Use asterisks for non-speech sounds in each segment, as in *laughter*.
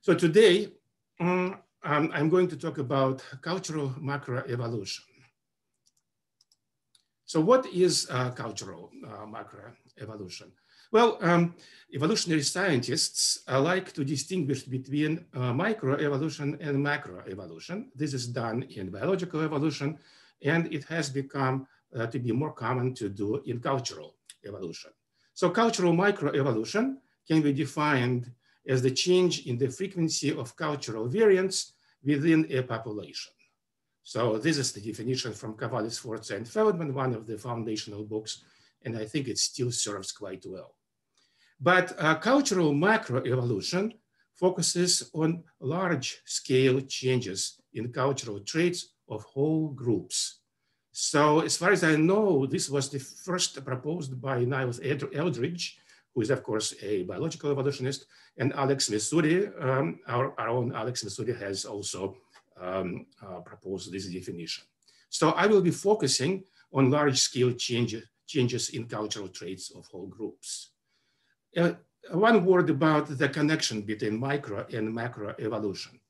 So today, um, I'm going to talk about cultural macroevolution. So what is uh, cultural uh, macroevolution? Well, um, evolutionary scientists uh, like to distinguish between uh, microevolution and macroevolution. This is done in biological evolution, and it has become uh, to be more common to do in cultural evolution. So cultural microevolution can be defined as the change in the frequency of cultural variants within a population. So this is the definition from Cavalli, Sforza, and Feldman, one of the foundational books, and I think it still serves quite well. But uh, cultural macroevolution focuses on large scale changes in cultural traits of whole groups. So as far as I know, this was the first proposed by Niles Eldredge, who is of course a biological evolutionist, and Alex Mesoudi, um, our, our, own Alex Mesoudi has also um, uh, proposed this definition. So I will be focusing on large scale change, changes in cultural traits of whole groups. Uh, one word about the connection between micro and macro evolution.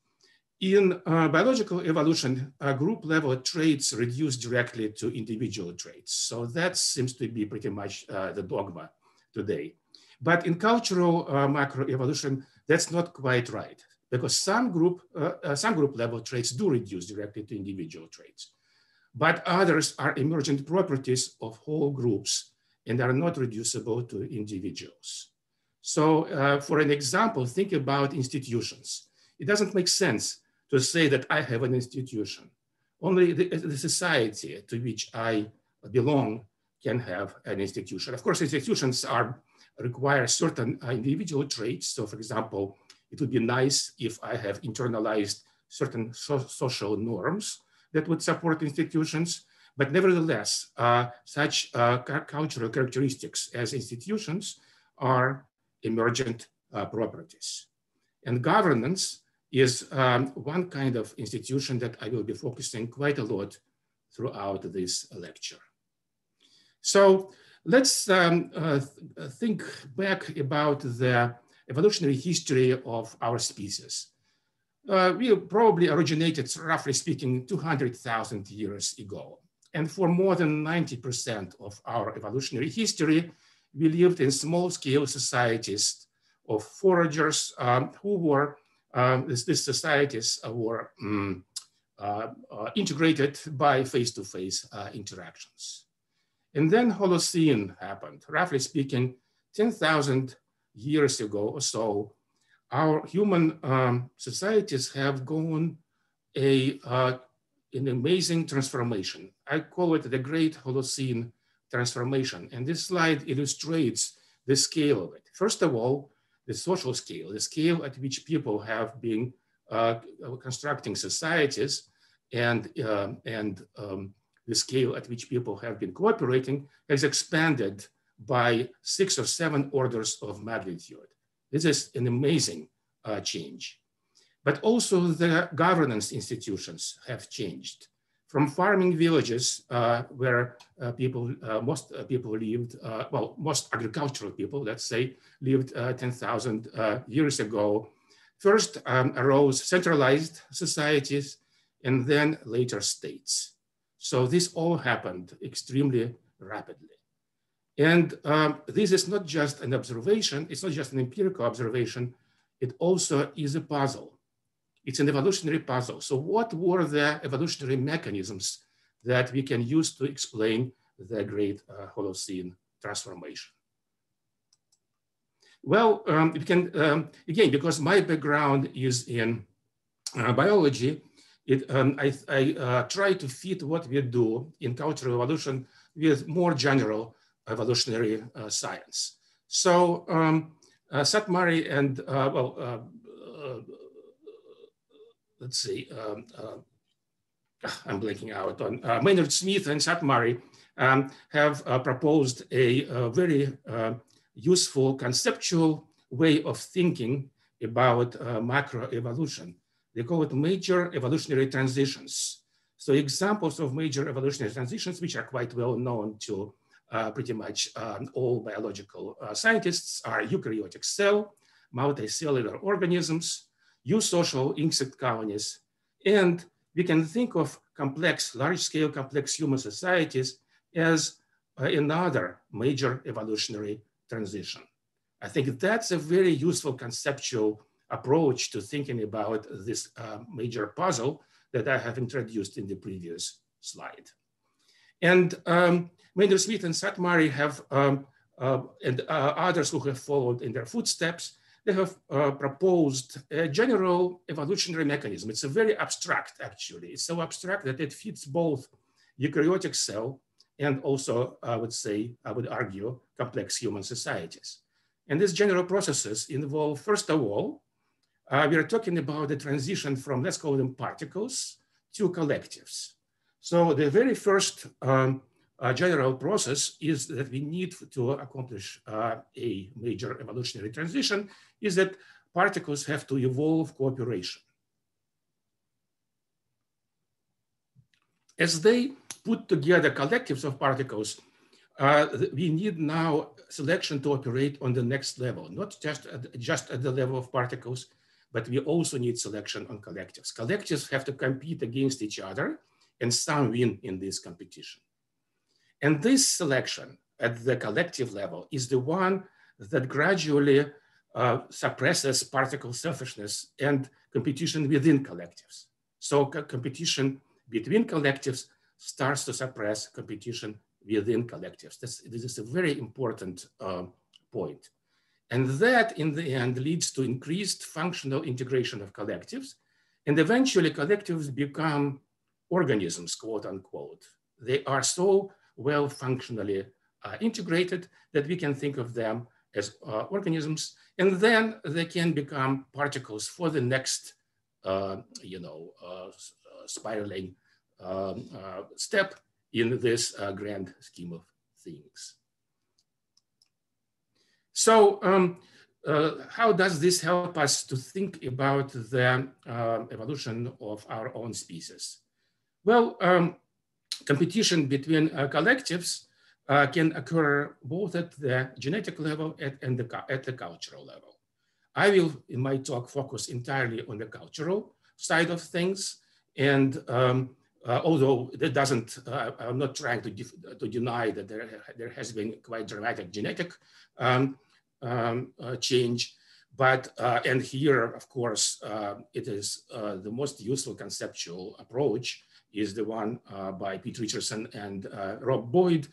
In uh, biological evolution, uh, group level traits reduce directly to individual traits. So that seems to be pretty much uh, the dogma today. But in cultural uh, macro evolution, that's not quite right because some group, uh, uh, some group level traits do reduce directly to individual traits. But others are emergent properties of whole groups and are not reducible to individuals. So uh, for an example, think about institutions. It doesn't make sense to say that I have an institution. Only the, the society to which I belong can have an institution. Of course, institutions are require certain uh, individual traits. So for example, it would be nice if I have internalized certain so social norms that would support institutions. But nevertheless, uh, such uh, cultural characteristics as institutions are emergent uh, properties. And governance is um, one kind of institution that I will be focusing quite a lot throughout this lecture. So let's um, uh, th think back about the evolutionary history of our species. Uh, we probably originated, roughly speaking, 200,000 years ago. And for more than 90% of our evolutionary history, we lived in small scale societies of foragers um, who were, um, these, these, societies were um, uh, uh, integrated by face-to-face -face, uh, interactions. And then Holocene happened, roughly speaking, 10,000 years ago or so, our human um, societies have gone a, uh, an amazing transformation. I call it the Great Holocene transformation. And this slide illustrates the scale of it. First of all, the social scale, the scale at which people have been uh, constructing societies and, uh, and um, the scale at which people have been cooperating has expanded by six or seven orders of magnitude. This is an amazing uh, change. But also the governance institutions have changed from farming villages uh, where uh, people, uh, most uh, people lived, uh, well, most agricultural people, let's say, lived 10,000 years ago. First um, arose centralized societies and then later states. So this all happened extremely rapidly. And um, this is not just an observation, it's not just an empirical observation, it also is a puzzle. It's an evolutionary puzzle. So what were the evolutionary mechanisms that we can use to explain the great uh, Holocene transformation? Well, um, we can, um, again, because my background is in uh, biology, it, um, I, I uh, try to fit what we do in cultural evolution with more general evolutionary uh, science. So um, uh, Szathmáry and, uh, well, uh, let's see, um, *sighs* I'm blanking out on, Maynard Smith and Szathmáry um, have proposed a, a very useful conceptual way of thinking about uh, macroevolution. They call it major evolutionary transitions. So examples of major evolutionary transitions, which are quite well known to uh, pretty much um, all biological uh, scientists are eukaryotic cell, multicellular organisms, eusocial insect colonies, and we can think of complex, large-scale complex human societies as uh, another major evolutionary transition. I think that's a very useful conceptual approach to thinking about this uh, major puzzle that I have introduced in the previous slide. And um, Smith and Szathmáry have, um, uh, and uh, others who have followed in their footsteps, they have uh, proposed a general evolutionary mechanism. It's a very abstract, actually. It's so abstract that it fits both eukaryotic cell and also, I would say, I would argue, complex human societies. And these general processes involve, first of all, uh, we are talking about the transition from, let's call them particles, to collectives. So the very first um, uh, general process is that we need to accomplish uh, a major evolutionary transition is that particles have to evolve cooperation. As they put together collectives of particles, uh, we need now selection to operate on the next level, not just at, just at the level of particles, but we also need selection on collectives. Collectives have to compete against each other and some win in this competition. And this selection at the collective level is the one that gradually uh, suppresses particle selfishness and competition within collectives. So competition between collectives starts to suppress competition within collectives. This, this is a very important uh, point. And that in the end leads to increased functional integration of collectives. And eventually collectives become organisms, quote unquote. They are so well functionally uh, integrated that we can think of them as uh, organisms. And then they can become particles for the next, uh, you know, uh, uh, spiraling um, uh, step in this grand scheme of things. So um, uh, how does this help us to think about the uh, evolution of our own species? Well, um, competition between uh, collectives uh, can occur both at the genetic level and, and the, at the cultural level. I will, in my talk, focus entirely on the cultural side of things. And um, uh, although that doesn't, uh, I'm not trying to, to deny that there, there has been quite dramatic genetic um, um, uh, change. But, uh, and here, of course, uh, it is the most useful conceptual approach is the one by Pete Richerson and Rob Boyd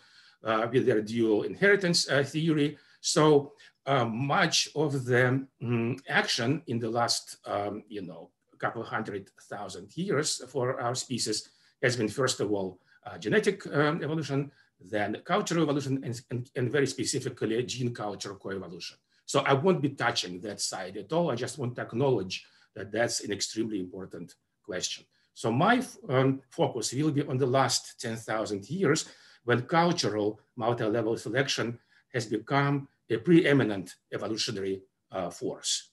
with their dual inheritance theory. So much of the um, action in the last, um, you know, couple hundred thousand years for our species has been, first of all, uh, genetic um, evolution, then cultural evolution, and, and, and very specifically gene culture coevolution. So I won't be touching that side at all. I just want to acknowledge that that's an extremely important question. So my um, focus will be on the last 10,000 years when cultural multi-level selection has become a preeminent evolutionary uh, force.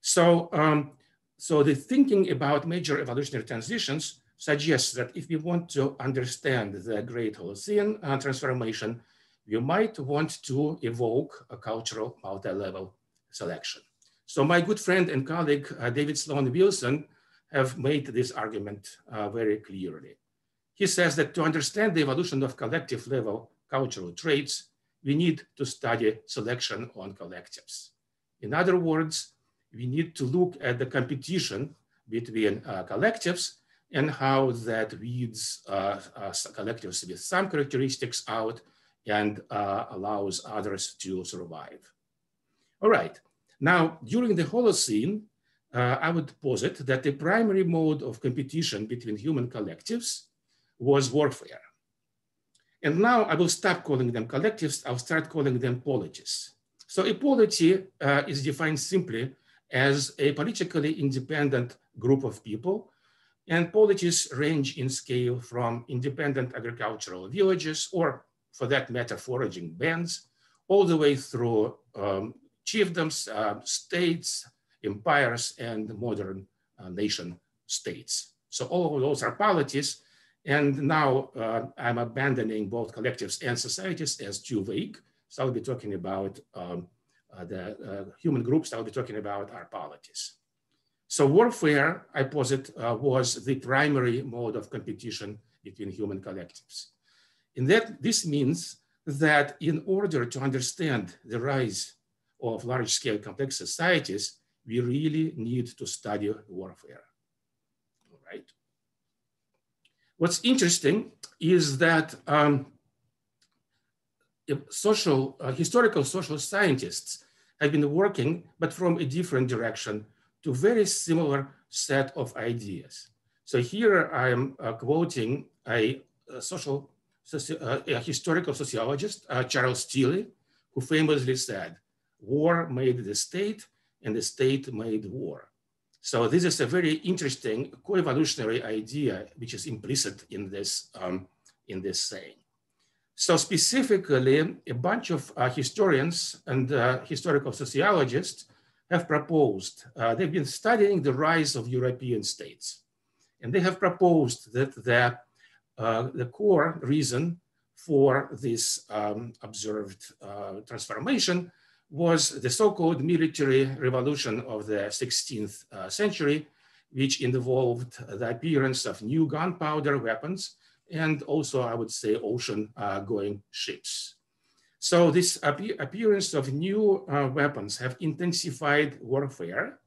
So, um, so the thinking about major evolutionary transitions suggests that if we want to understand the Great Holocene uh, transformation, you might want to evoke a cultural multi-level selection. So my good friend and colleague, uh, David Sloan Wilson, have made this argument uh, very clearly. He says that to understand the evolution of collective level cultural traits, we need to study selection on collectives. In other words, we need to look at the competition between uh, collectives and how that weeds uh, uh, collectives with some characteristics out and uh, allows others to survive. All right, now during the Holocene, uh, I would posit that the primary mode of competition between human collectives was warfare. And now I will stop calling them collectives, I'll start calling them polities. So a polity uh, is defined simply as a politically independent group of people and polities range in scale from independent agricultural villages, or for that matter, foraging bands, all the way through um, chiefdoms, uh, states, empires, and modern uh, nation states. So all of those are polities. And now uh, I'm abandoning both collectives and societies as too vague. So I'll be talking about um, uh, the uh, human groups, I'll be talking about our polities. So warfare, I posit, uh, was the primary mode of competition between human collectives. And that this means that in order to understand the rise of large-scale complex societies, we really need to study warfare, all right? What's interesting is that um, social, uh, historical social scientists have been working, but from a different direction to very similar set of ideas. So here I am uh, quoting a, a social, uh, a historical sociologist, uh, Charles Tilly, who famously said, war made the state and the state made war. So this is a very interesting co-evolutionary idea, which is implicit in this, um, in this saying. So specifically, a bunch of uh, historians and uh, historical sociologists have proposed, uh, they've been studying the rise of European states. And they have proposed that the, uh, the core reason for this um, observed uh, transformation was the so-called military revolution of the 16th uh, century, which involved the appearance of new gunpowder weapons and also, I would say, ocean-going uh, ships. So this appearance of new uh, weapons have intensified warfare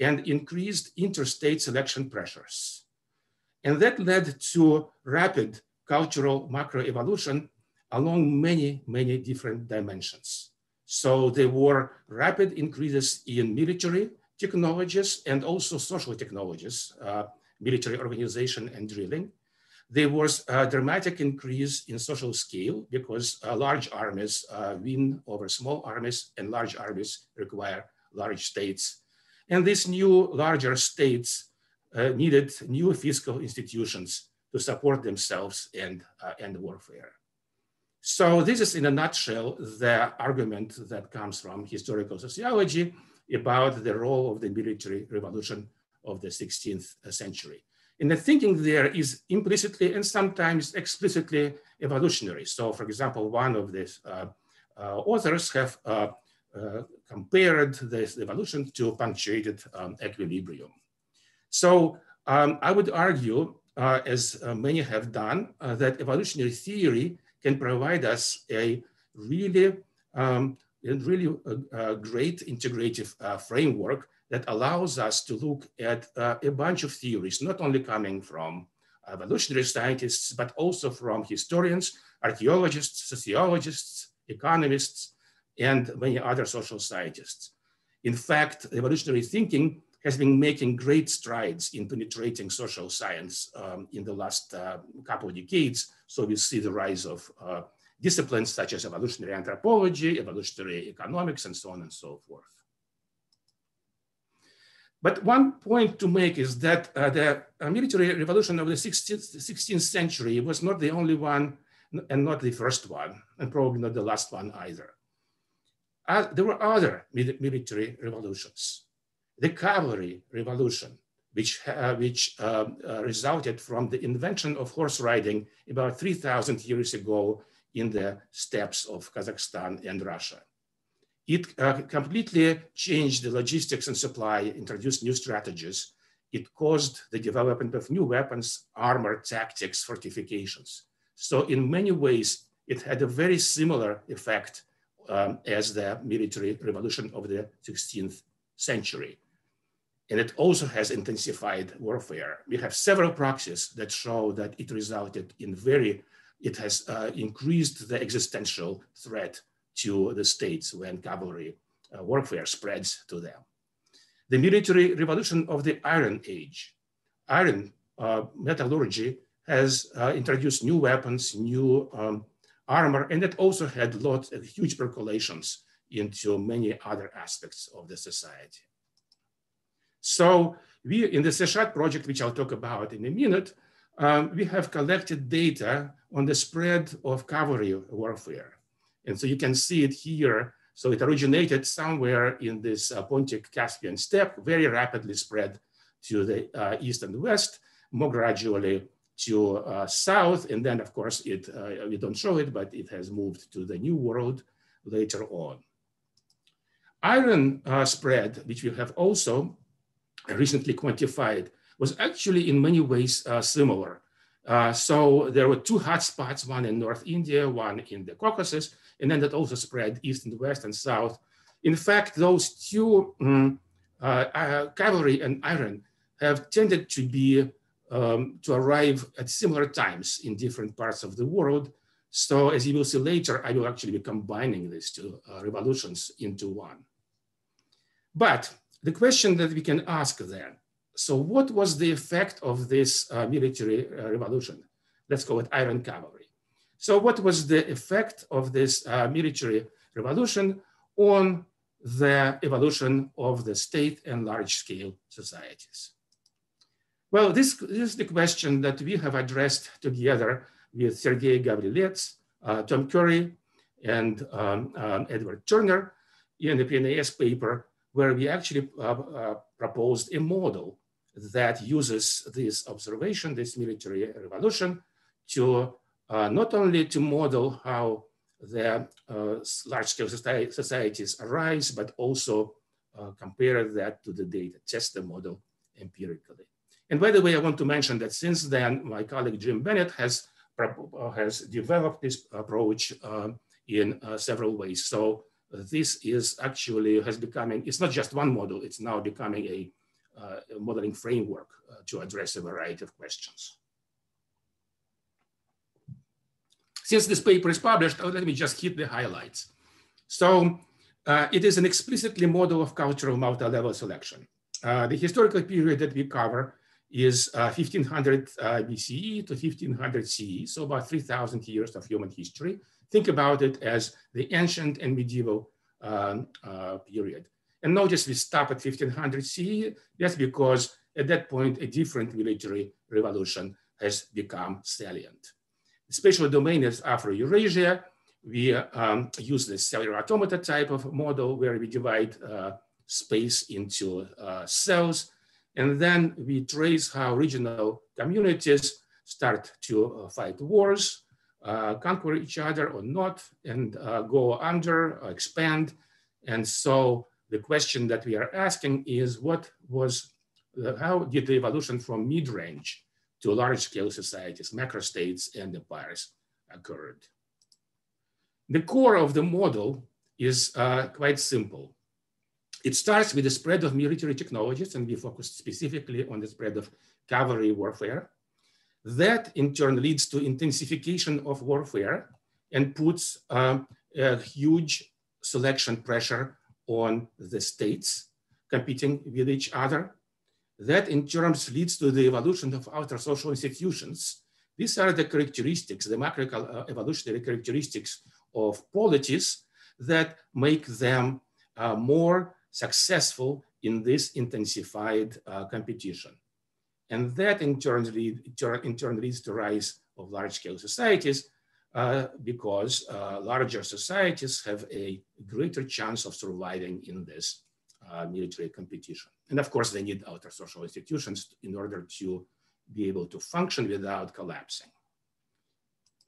and increased interstate selection pressures. And that led to rapid cultural macroevolution along many, many different dimensions. So there were rapid increases in military technologies and also social technologies, uh, military organization and drilling, there was a dramatic increase in social scale because uh, large armies uh, win over small armies and large armies require large states. And these new larger states uh, needed new fiscal institutions to support themselves and, uh, and warfare. So this is in a nutshell, the argument that comes from historical sociology about the role of the military revolution of the 16th century. And the thinking there is implicitly and sometimes explicitly evolutionary. So for example, one of these uh, uh, authors have uh, uh compared this evolution to punctuated um, equilibrium. So um, I would argue, uh, as uh, many have done, that evolutionary theory can provide us a really, um, a really great integrative framework that allows us to look at uh, a bunch of theories, not only coming from evolutionary scientists, but also from historians, archaeologists, sociologists, economists, and many other social scientists. In fact, evolutionary thinking has been making great strides in penetrating social science um, in the last uh, couple of decades. So we see the rise of uh, disciplines such as evolutionary anthropology, evolutionary economics, and so on and so forth. But one point to make is that uh, the uh, military revolution of the 16th, 16th, century was not the only one and not the first one, and probably not the last one either. Uh, there were other military revolutions. The cavalry revolution, which, uh, which um, uh, resulted from the invention of horse riding about 3,000 years ago in the steppes of Kazakhstan and Russia. It uh, completely changed the logistics and supply, introduced new strategies. It caused the development of new weapons, armor, tactics, fortifications. So in many ways, it had a very similar effect um, as the military revolution of the 16th century. And it also has intensified warfare. We have several proxies that show that it resulted in very, it has uh, increased the existential threat to the states when cavalry uh, warfare spreads to them. The military revolution of the Iron Age, iron uh, metallurgy has uh, introduced new weapons, new um, armor, and it also had lots of huge percolations into many other aspects of the society. So we, in the Seshat project, which I'll talk about in a minute, um, we have collected data on the spread of cavalry warfare. And so you can see it here. So it originated somewhere in this uh, Pontic Caspian steppe, very rapidly spread to the uh, east and west, more gradually to uh, south. And then of course, it uh, we don't show it, but it has moved to the New World later on. Iron uh, spread, which we have also recently quantified, was actually in many ways uh, similar. So there were two hotspots, one in North India, one in the Caucasus, and then that also spread east and west and south. In fact, those two um, cavalry and iron have tended to be um, to arrive at similar times in different parts of the world. So as you will see later, I will actually be combining these two uh, revolutions into one. But the question that we can ask then, so what was the effect of this uh, military uh, revolution? Let's call it Iron Cavalry. So what was the effect of this uh, military revolution on the evolution of the state and large scale societies? Well, this, this is the question that we have addressed together with Sergei Gavrilets, uh, Tom Currie, and um, um, Edward Turner in the PNAS paper, where we actually uh, uh, proposed a model that uses this observation, this military revolution, to uh, not only to model how the uh, large-scale societies arise, but also uh, compare that to the data, test the model empirically. And by the way, I want to mention that since then, my colleague Jim Bennett has, uh, has developed this approach uh, in uh, several ways. So this is actually has becoming, it's not just one model, it's now becoming a, a modeling framework to address a variety of questions. Since this paper is published, oh, let me just hit the highlights. So uh, it is an explicitly model of cultural multi-level selection. the historical period that we cover is uh, 1500 uh, BCE to 1500 CE, so about 3000 years of human history. Think about it as the ancient and medieval um, uh, period. And notice we stop at 1500 CE, that's because at that point, a different military revolution has become salient. Spatial domain is Afro-Eurasia. We um, use the cellular automata type of model where we divide uh, space into uh, cells and then we trace how regional communities start to uh, fight wars, uh, conquer each other or not, and uh, go under, expand. And so the question that we are asking is what was, how did the evolution from mid-range to large-scale societies, macrostates and empires occurred? The core of the model is uh, quite simple. It starts with the spread of military technologies, and we focus specifically on the spread of cavalry warfare. That in turn leads to intensification of warfare and puts um, a huge selection pressure on the states competing with each other. That in terms leads to the evolution of outer social institutions. These are the characteristics, the macro uh, evolutionary characteristics of polities that make them uh, more successful in this intensified uh, competition. And that in turn, lead, in turn leads to rise of large-scale societies uh, because uh, larger societies have a greater chance of surviving in this uh, military competition. And of course, they need outer social institutions in order to be able to function without collapsing.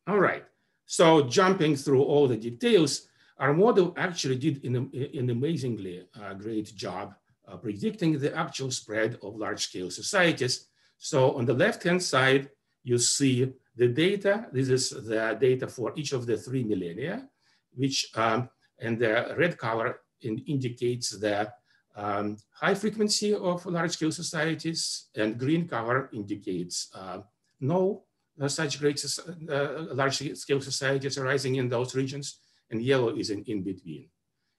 All right, so jumping through all the details, our model actually did an, an amazingly uh, great job uh, predicting the actual spread of large-scale societies. So on the left-hand side, you see the data. This is the data for each of the three millennia, which, um, and the red color in, indicates the um, high frequency of large-scale societies, and green color indicates uh, no such great uh, large-scale societies arising in those regions and yellow is in, in between.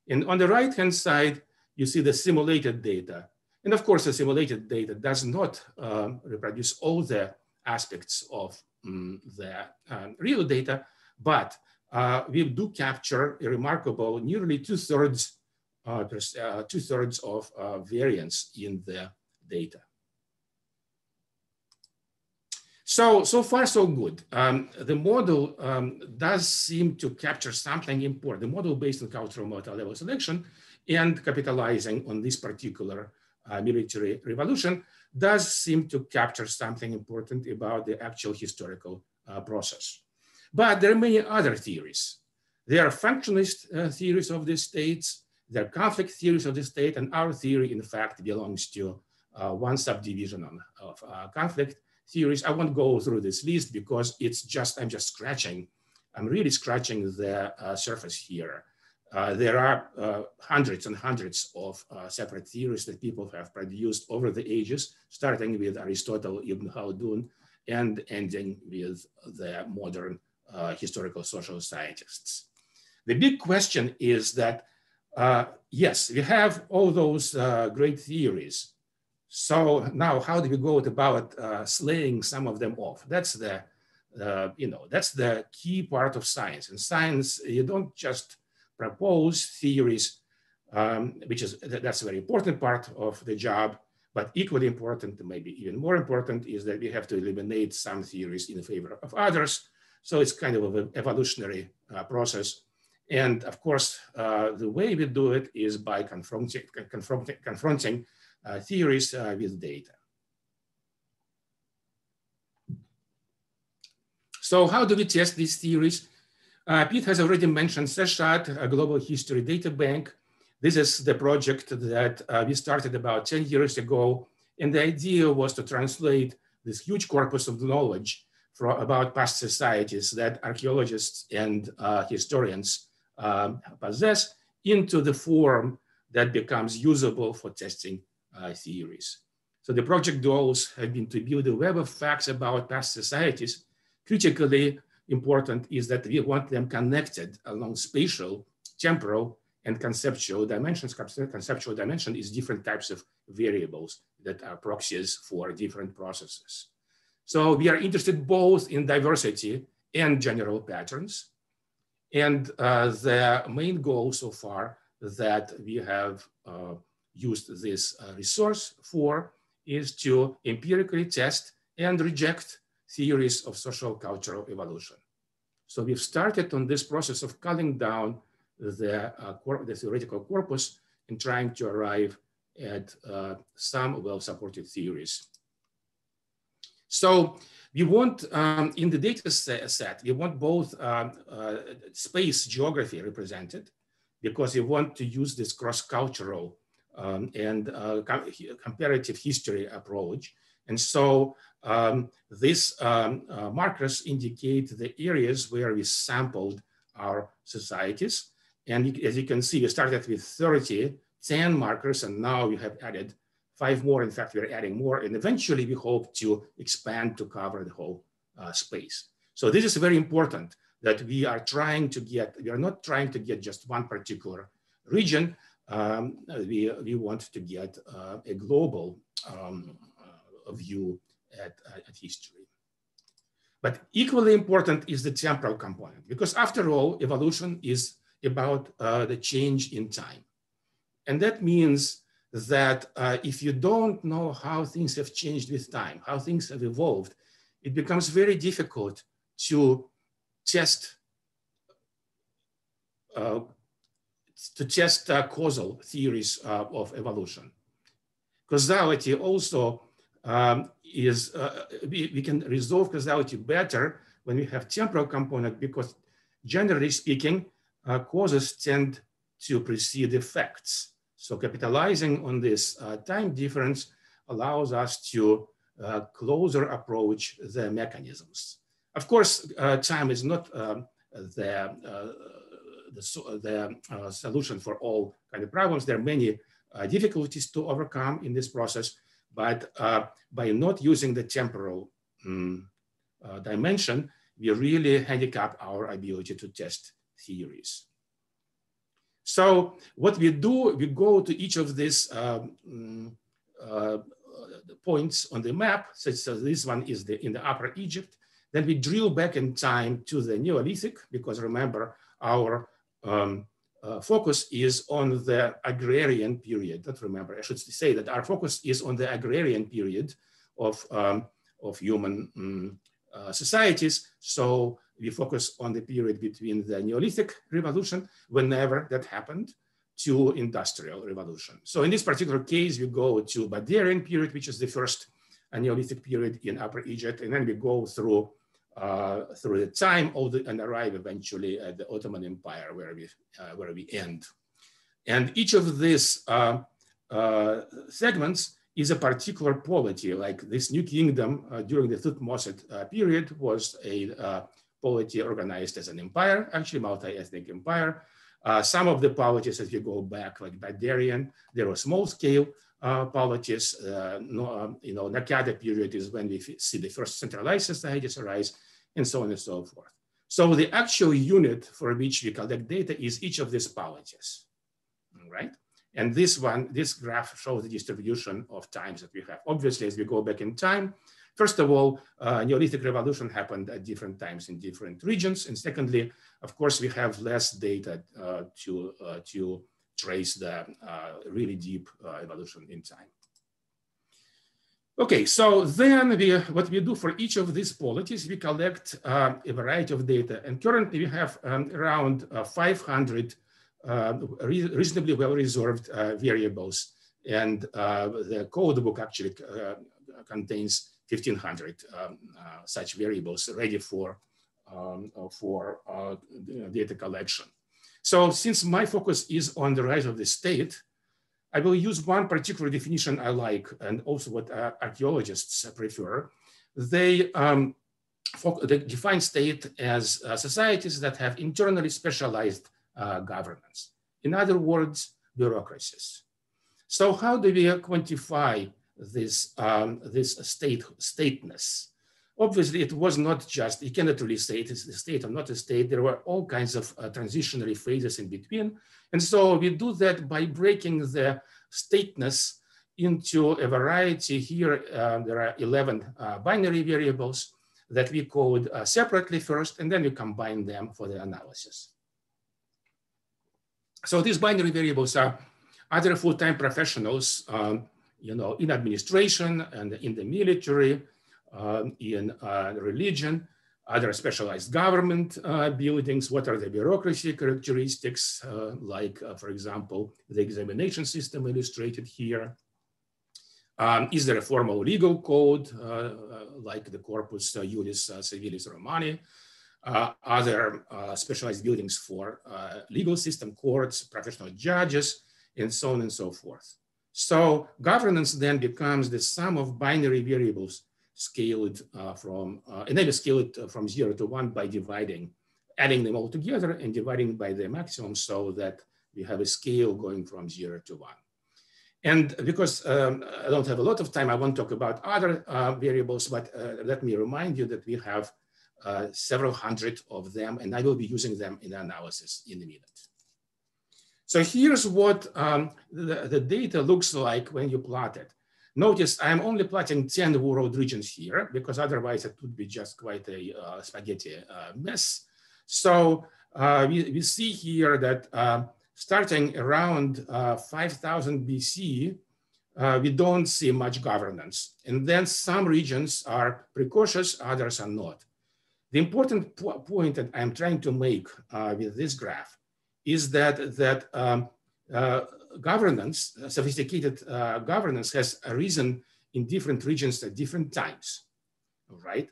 And on the right-hand side, you see the simulated data. And of course, the simulated data does not um, reproduce all the aspects of um, the um, real data, but uh, we do capture a remarkable nearly two-thirds uh, uh, two-thirds of uh, variance in the data. So, so far so good. Um, the model um, does seem to capture something important. The model based on cultural multi-level selection and capitalizing on this particular uh, military revolution does seem to capture something important about the actual historical uh, process. But there are many other theories. There are functionalist uh, theories of the states, there are conflict theories of the state, and our theory, in fact, belongs to uh, one subdivision on, of uh, conflict theories. I won't go through this list because it's just, I'm just scratching, I'm really scratching the uh, surface here. Uh, there are uh, hundreds and hundreds of uh, separate theories that people have produced over the ages, starting with Aristotle, Ibn Khaldun, and ending with the modern historical social scientists. The big question is that, uh, yes, we have all those uh, great theories. So now how do we go about uh, slaying some of them off? That's the, you know, that's the key part of science. In science, you don't just propose theories, um, which is that's a very important part of the job. But equally important, maybe even more important, is that we have to eliminate some theories in favor of others. So it's kind of an evolutionary uh, process. And of course, uh, the way we do it is by confronting, confronting, confronting uh, theories uh, with data. So how do we test these theories? Uh, Pete has already mentioned SESHAT, a global history data bank. This is the project that uh, we started about 10 years ago. And the idea was to translate this huge corpus of knowledge for, about past societies that archaeologists and uh, historians um, possess into the form that becomes usable for testing uh, theories. So the project goals have been to build a web of facts about past societies, critically important is that we want them connected along spatial, temporal, and conceptual dimensions. Conceptual dimension is different types of variables that are proxies for different processes. So we are interested both in diversity and general patterns. And uh, the main goal so far that we have uh, used this uh, resource for is to empirically test and reject theories of social cultural evolution. So we've started on this process of culling down the, uh, the theoretical corpus and trying to arrive at uh, some well-supported theories. So we want, um, in the data set, we want both um, uh, space geography represented because we want to use this cross-cultural um, and uh, comparative history approach. And so um, these um, uh, markers indicate the areas where we sampled our societies. And as you can see, we started with 30, 10 markers, and now we have added five more. In fact, we're adding more, and eventually we hope to expand to cover the whole uh, space. So this is very important that we are trying to get, we are not trying to get just one particular region. Um, we, we want to get uh, a global um, uh, view at, uh, at history. But equally important is the temporal component, because after all, evolution is about uh, the change in time. And that means that uh, if you don't know how things have changed with time, how things have evolved, it becomes very difficult to test uh, to test uh, causal theories uh, of evolution. Causality also um, is uh, we, we, can resolve causality better when we have temporal component because generally speaking, uh, causes tend to precede effects. So capitalizing on this uh, time difference allows us to uh, closer approach the mechanisms. Of course, uh, time is not um, the, uh, the, the solution for all kind of problems. There are many difficulties to overcome in this process, but uh, by not using the temporal um, uh, dimension, we really handicap our ability to test theories. So what we do, we go to each of these um, uh, points on the map, such as this one is the, in the Upper Egypt. Then we drill back in time to the Neolithic, because remember, our um, uh, focus is on the agrarian period. Don't remember, I should say that our focus is on the agrarian period of, um, of human um, uh, societies. So we focus on the period between the Neolithic revolution, whenever that happened, to industrial revolution. So in this particular case, we go to Badarian period, which is the first Neolithic period in Upper Egypt, and then we go through uh, through the time of the, and arrive eventually at the Ottoman Empire where we, uh, where we end. And each of these uh, uh segments is a particular polity, like this new kingdom uh, during the Thutmose uh, period was a uh, polity organized as an empire, actually multi-ethnic empire. Uh, some of the polities, as you go back, like Badarian, there were small-scale uh, polities. Uh, no, um, you know, Naqada period is when we see the first centralized societies arise, and so on and so forth. So the actual unit for which we collect data is each of these polities, right? And this one, this graph shows the distribution of times that we have. Obviously, as we go back in time, first of all, uh, Neolithic revolution happened at different times in different regions. And secondly, of course, we have less data uh, to, uh, to trace the uh, really deep uh, evolution in time. Okay, so then we, what we do for each of these polities, we collect uh, a variety of data. And currently we have um, around 500 uh, re reasonably well reserved uh, variables. And the code book actually contains 1500 um, such variables ready for, um, for data collection. So since my focus is on the rise of the state, I will use one particular definition I like and also what uh, archaeologists prefer. They, um, they define state as uh, societies that have internally specialized uh, governance. In other words, bureaucracies. So how do we quantify this, um, this state, stateness? Obviously, it was not just, you cannot really say it is a state or not a state. There were all kinds of uh, transitionary phases in between. And so we do that by breaking the stateness into a variety. Here, uh, there are 11 uh, binary variables that we code uh, separately first, and then we combine them for the analysis. So these binary variables are other full-time professionals, um, you know, in administration and in the military, um, in uh, religion, other specialized government uh, buildings, what are the bureaucracy characteristics, uh, like, uh, for example, the examination system illustrated here. Um, is there a formal legal code, uh, like the Corpus Juris Civilis Romani? other uh, specialized buildings for legal system, courts, professional judges, and so on and so forth. So governance then becomes the sum of binary variables scaled uh, from, uh, and then we scale it from zero to one by dividing, adding them all together and dividing by the maximum so that we have a scale going from zero to one. And because um, I don't have a lot of time, I won't talk about other uh, variables, but let me remind you that we have uh, several hundred of them, and I will be using them in the analysis in a minute. So here's what um, the, the data looks like when you plot it. Notice I'm only plotting 10 world regions here because otherwise it would be just quite a uh, spaghetti uh, mess. So uh, we, we see here that uh, starting around uh, 5000 BC, uh, we don't see much governance. And then some regions are precocious, others are not. The important po point that I'm trying to make with this graph is that, that um, uh, governance, uh, sophisticated uh, governance has arisen in different regions at different times, right?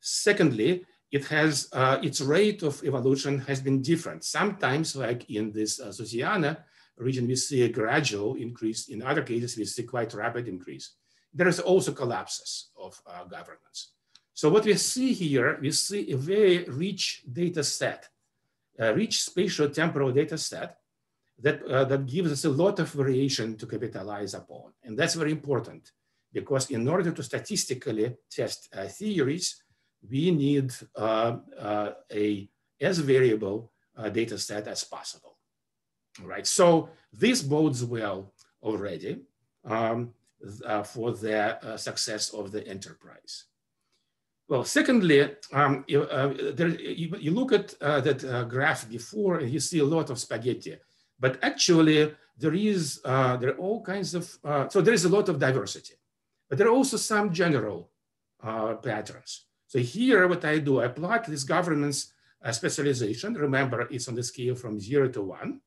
Secondly, it has, uh, its rate of evolution has been different. Sometimes like in this uh, Susiana region, we see a gradual increase. In other cases, we see quite rapid increase. There is also collapses of governance. So what we see here, we see a very rich data set, a rich spatial temporal data set that, uh, that gives us a lot of variation to capitalize upon. And that's very important because in order to statistically test uh, theories, we need uh, uh a as variable uh, data set as possible, right? So this bodes well already um, uh, for the success of the enterprise. Well, secondly, um, you, uh, there, you, you, look at uh, that uh, graph before and you see a lot of spaghetti, but actually there is, uh, there are all kinds of, uh, so there is a lot of diversity, but there are also some general uh, patterns. So here what I do, I plot this governance specialization. Remember, it's on the scale from zero to one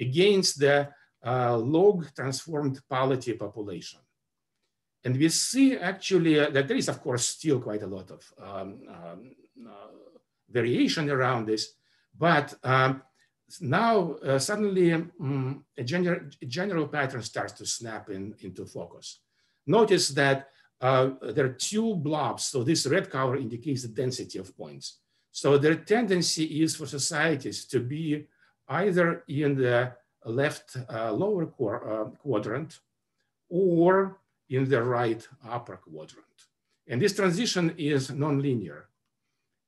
against the log transformed polity population. And we see actually uh, that there is, of course, still quite a lot of um, um, uh, variation around this, but um, now uh, suddenly um, a, general, general pattern starts to snap in, into focus. notice that uh, there are two blobs. So this red color indicates the density of points. So their tendency is for societies to be either in the left uh, lower qu quadrant or in the right upper quadrant. And this transition is nonlinear.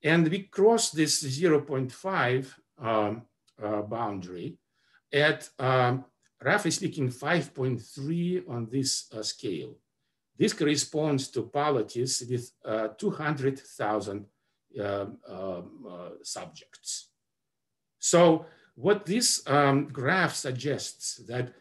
And we cross this 0.5 um, uh, boundary at, um, roughly speaking, 5.3 on this uh, scale. This corresponds to polities with uh, 200,000 um, um, uh, subjects. So what this um, graph suggests that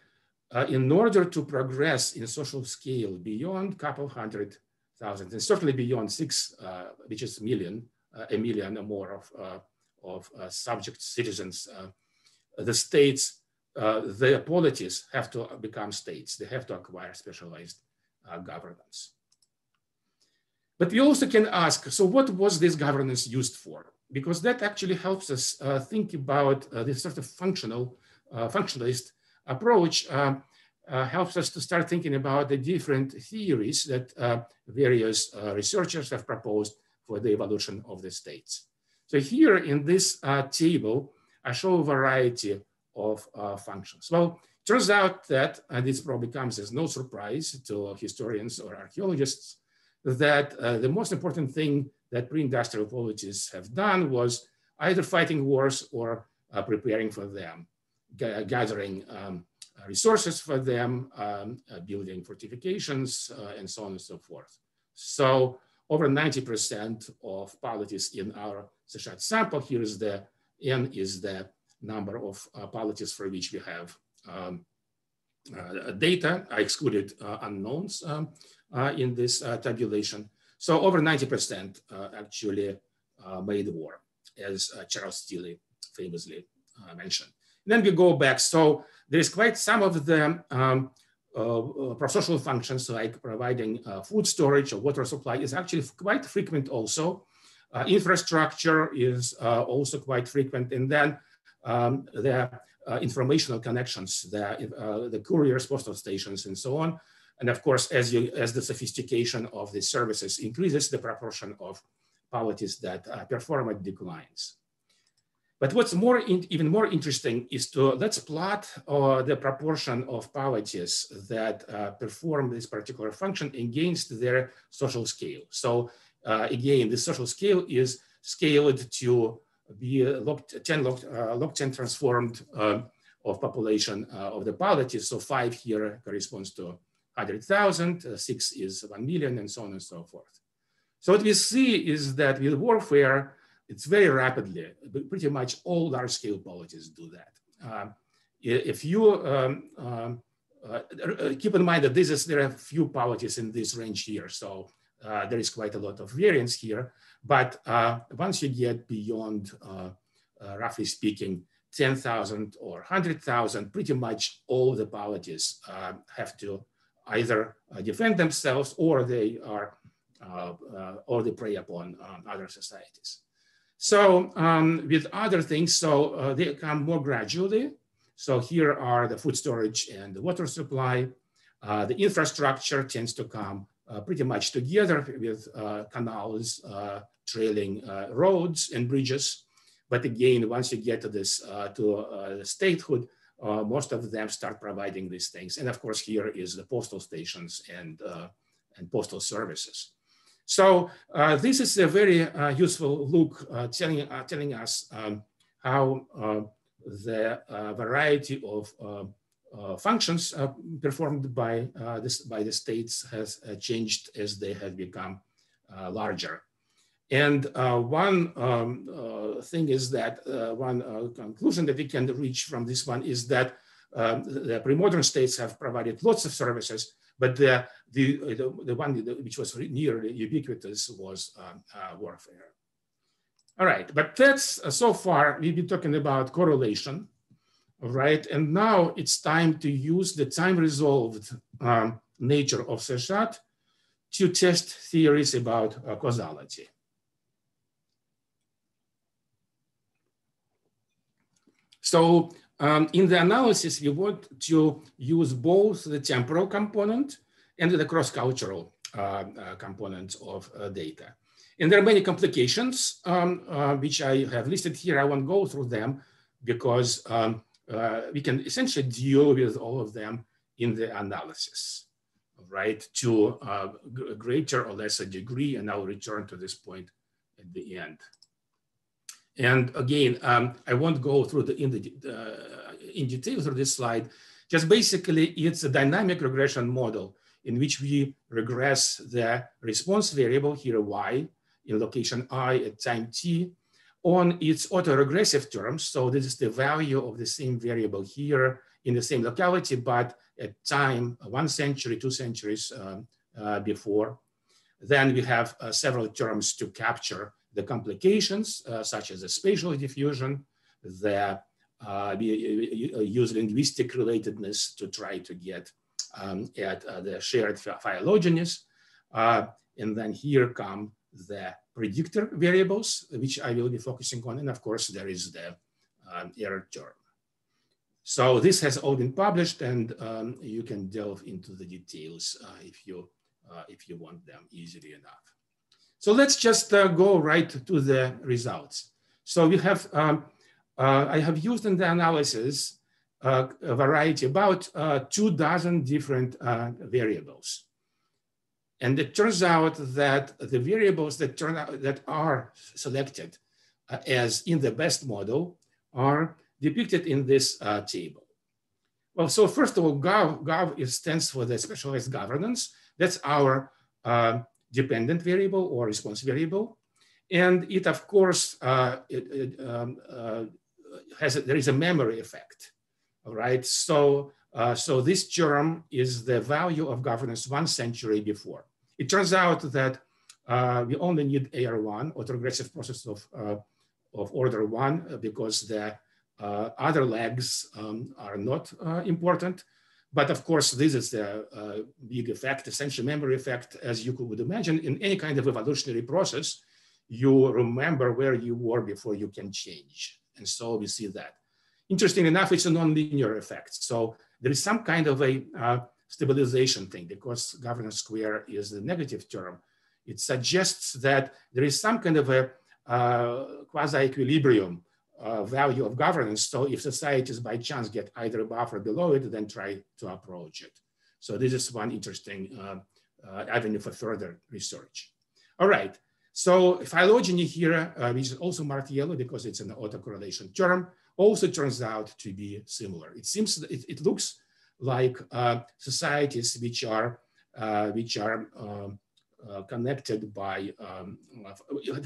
uh, in order to progress in social scale beyond a couple hundred thousand, and certainly beyond six, uh, which is million, uh, a million or more of, uh, of uh, subject citizens, the states, their polities have to become states. They have to acquire specialized governance. But we also can ask, so what was this governance used for? Because that actually helps us uh, think about uh, this sort of functional, uh, functionalist approach um, uh, helps us to start thinking about the different theories that uh, various uh, researchers have proposed for the evolution of the states. So here in this table, I show a variety of functions. Well, turns out that, and this probably comes as no surprise to historians or archaeologists, that uh, the most important thing that pre-industrial polities have done was either fighting wars or uh, preparing for them, gathering um, resources for them, um, uh, building fortifications, uh, and so on and so forth. So over 90% of polities in our Seshat sample, here is the N is the number of uh, polities for which we have um, uh, data. I excluded unknowns. Um, uh, in this uh, tabulation. So over 90% uh, actually made war, as Charles Tilly famously mentioned. Then we go back. So there is quite some of the um, uh, pro-social functions like providing uh, food storage or water supply is actually quite frequent also. Uh, infrastructure is also quite frequent. And then um, the informational connections, the, the couriers, postal stations, and so on, and of course, as, you, as the sophistication of the services increases, the proportion of polities that uh, perform it declines. But what's more in, even more interesting is to let's plot uh, the proportion of polities that uh, perform this particular function against their social scale. So uh, again, the social scale is scaled to be log 10 log, uh, log 10 transformed uh, of population of the polities. So five here corresponds to 100,000, uh, six is 1 million, and so on and so forth. So what we see is that with warfare, it's very rapidly, but pretty much all large scale policies do that. Uh, if you um, um, uh, uh, keep in mind that this is, there are few polities in this range here. So uh, there is quite a lot of variance here. But uh, once you get beyond, roughly speaking, 10,000 or 100,000, pretty much all the policies have to either uh, defend themselves or they are uh, uh, or they prey upon um, other societies. So um, with other things, so they come more gradually. So here are the food storage and the water supply. the infrastructure tends to come pretty much together with canals, trailing roads and bridges. But again, once you get to this, uh, to uh, statehood, uh, most of them start providing these things. And of course, here is the postal stations and, uh, and postal services. So uh, this is a very uh, useful look uh, telling, uh, telling us um, how the variety of functions performed by, this, by the states has changed as they have become larger. And uh, one um, uh, thing is that uh, one uh, conclusion that we can reach from this one is that um, the pre-modern states have provided lots of services, but the, the, the, the one which was nearly ubiquitous was um, uh, warfare. All right, but that's uh, so far we've been talking about correlation, right? And now it's time to use the time-resolved um, nature of Seshat to test theories about causality. So um, in the analysis, we want to use both the temporal component and the cross-cultural uh, components of data. And there are many complications, um, which I have listed here. I won't go through them because um, we can essentially deal with all of them in the analysis right, to a greater or lesser degree, and I'll return to this point at the end. And again, um, I won't go through the in, the, uh, in detail through this slide. Just basically, it's a dynamic regression model in which we regress the response variable here y in location i at time t on its autoregressive terms. So this is the value of the same variable here in the same locality, but at time one century, two centuries uh, uh, before. Then we have uh, several terms to capture the complications, such as the spatial diffusion, the use linguistic relatedness to try to get um, at the shared phylogenies. and then here come the predictor variables, which I will be focusing on. And of course, there is the um, error term. So this has all been published and um, you can delve into the details uh, if, you, uh, if you want them easily enough. So let's just uh, go right to the results. So we have, um, uh, I have used in the analysis uh, a variety, about uh, two dozen different variables. And it turns out that the variables that turn out that are selected as in the best model are depicted in this uh, table. Well, so first of all, GOV, GOV stands for the specialized governance. That's our uh, dependent variable or response variable. And it, of course, uh, it, it, um, uh, has a, there is a memory effect, all right? So, uh, so this term is the value of governance one century before. It turns out that uh, we only need AR1, autoregressive process of, of order one, because the uh, other legs um, are not uh, important. But of course, this is the uh, big effect, essential memory effect, as you could imagine in any kind of evolutionary process, you remember where you were before you can change. And so we see that. Interesting enough, it's a nonlinear effect. So there is some kind of a uh, stabilization thing because governance square is the negative term. It suggests that there is some kind of a uh, quasi-equilibrium uh, value of governance. So if societies by chance get either above or below it, then try to approach it. So this is one interesting uh, uh, avenue for further research. All right, so phylogeny here, uh, which is also marked yellow because it's an autocorrelation term, also turns out to be similar. It seems, it, it looks like uh, societies which are, uh, which are um, connected by, um,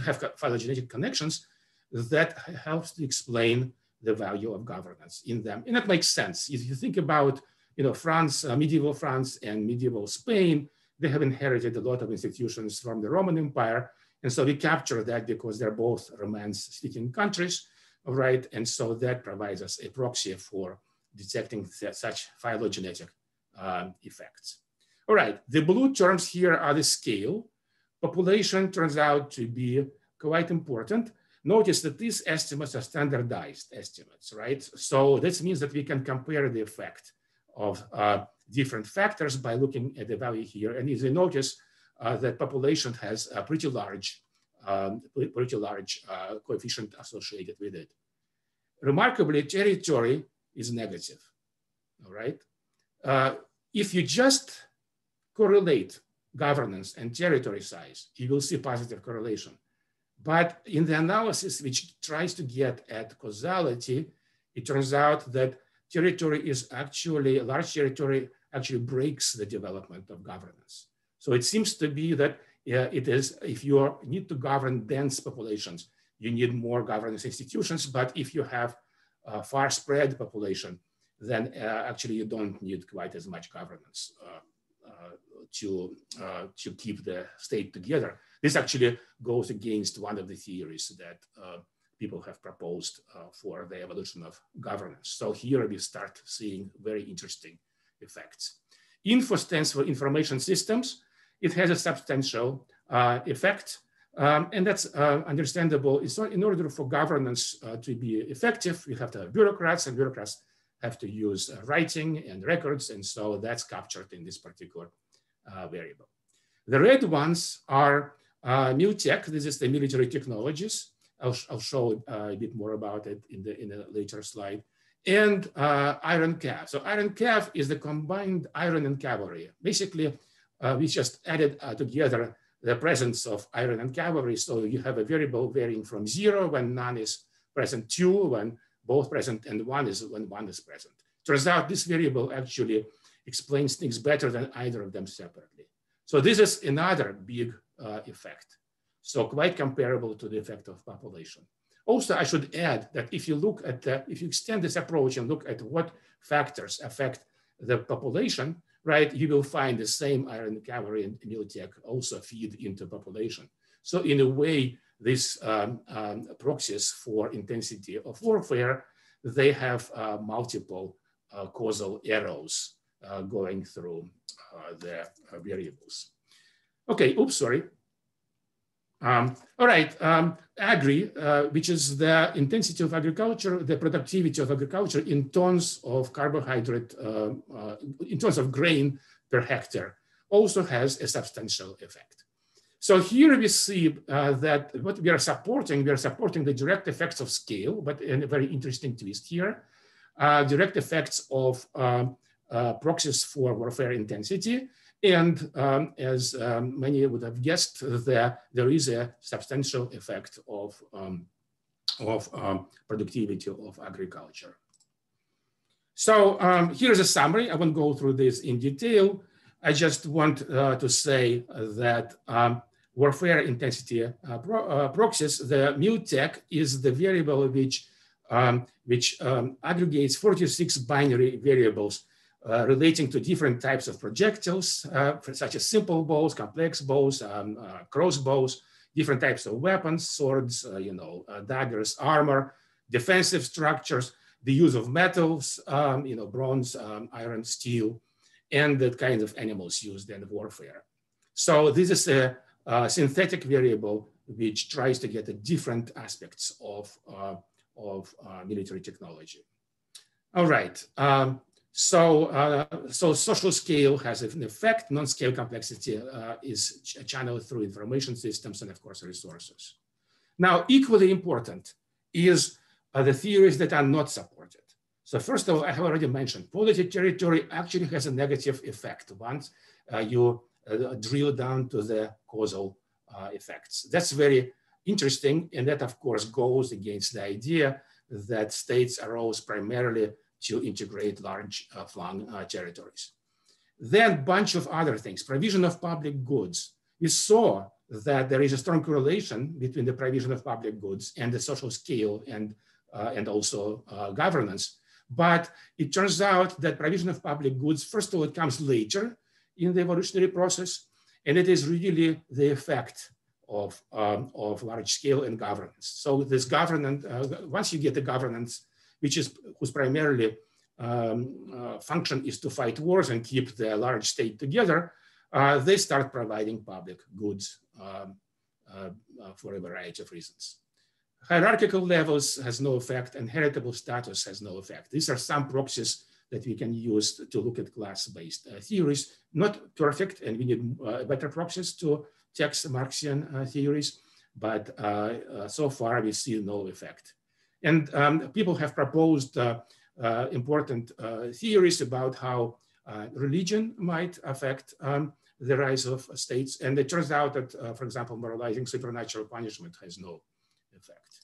have phylogenetic connections, that helps to explain the value of governance in them. And that makes sense. If you think about you know, France, uh, medieval France and medieval Spain, they have inherited a lot of institutions from the Roman Empire. And so we capture that because they're both Romance speaking countries, right? And so that provides us a proxy for detecting such phylogenetic um, effects. All right, the blue terms here are the scale. Population turns out to be quite important. Notice that these estimates are standardized estimates, right? So this means that we can compare the effect of uh, different factors by looking at the value here. And as you notice, uh, that population has a pretty large, um, pretty large uh, coefficient associated with it. Remarkably, territory is negative, all right? Uh, if you just correlate governance and territory size, you will see positive correlation. But in the analysis, which tries to get at causality, it turns out that territory is actually, large territory actually breaks the development of governance. So it seems to be that uh, it is, if you need to govern dense populations, you need more governance institutions. But if you have a far spread population, then uh, actually you don't need quite as much governance uh, uh to, uh, to keep the state together. This actually goes against one of the theories that uh, people have proposed uh, for the evolution of governance. So here we start seeing very interesting effects. Info stands for information systems. It has a substantial uh, effect. Um, and that's uh, understandable. It's not, in order for governance uh, to be effective, you have to have bureaucrats and bureaucrats have to use uh, writing and records. And so that's captured in this particular uh, variable. The red ones are uh, tech. This is the military technologies. I'll, I'll show uh, a bit more about it in the in a later slide. And uh, iron calf. So iron calf is the combined iron and cavalry. Basically, uh, we just added together the presence of iron and cavalry. So you have a variable varying from zero when none is present, two when both present, and one is when one is present. Turns out this variable actually explains things better than either of them separately. So this is another big effect. So quite comparable to the effect of population. Also, I should add that if you look at, the, if you extend this approach and look at what factors affect the population, right, you will find the same iron cavalry and militech also feed into population. So in a way, these um, um, proxies for intensity of warfare, they have uh, multiple uh, causal arrows uh, going through uh, the uh, variables. Okay, oops, sorry. Um, all right, um, agri, uh, which is the intensity of agriculture, the productivity of agriculture in tons of carbohydrate, uh, uh, in tons of grain per hectare, also has a substantial effect. So here we see uh, that what we are supporting, we are supporting the direct effects of scale, but in a very interesting twist here, uh, direct effects of um, uh, proxies for warfare intensity, and um, as um, many would have guessed, there, there is a substantial effect of, um, of um, productivity of agriculture. So um, here's a summary. I won't go through this in detail. I just want uh, to say that um, warfare intensity uh, pro uh, proxies, the mu-tech is the variable which, which aggregates 46 binary variables uh, relating to different types of projectiles, uh, such as simple bows, complex bows, um, uh, crossbows, different types of weapons, swords, uh, you know, uh, daggers, armor, defensive structures, the use of metals, um, you know, bronze, um, iron, steel, and the kind of animals used in warfare. So this is a, a synthetic variable which tries to get the different aspects of, of military technology. All right. Um, so, uh, so social scale has an effect, non-scale complexity uh, is ch channeled through information systems and of course resources. Now, equally important is uh, the theories that are not supported. So first of all, I have already mentioned, polity territory actually has a negative effect once uh, you uh, drill down to the causal uh, effects. That's very interesting. And that of course goes against the idea that states arose primarily to integrate large uh, flung uh, territories. Then bunch of other things, provision of public goods. We saw that there is a strong correlation between the provision of public goods and the social scale and, uh, and also uh, governance. But it turns out that provision of public goods, first of all, it comes later in the evolutionary process, and it is really the effect of, um, of large scale and governance. So this governance, uh, once you get the governance which is whose primarily um, uh, function is to fight wars and keep the large state together, uh, they start providing public goods um, uh, uh, for a variety of reasons. Hierarchical levels has no effect and heritable status has no effect. These are some proxies that we can use to look at class-based uh, theories. Not perfect, and we need uh, better proxies to text Marxian theories, but so far we see no effect. And um, people have proposed uh, uh, important uh, theories about how religion might affect um, the rise of states. And it turns out that, for example, moralizing supernatural punishment has no effect.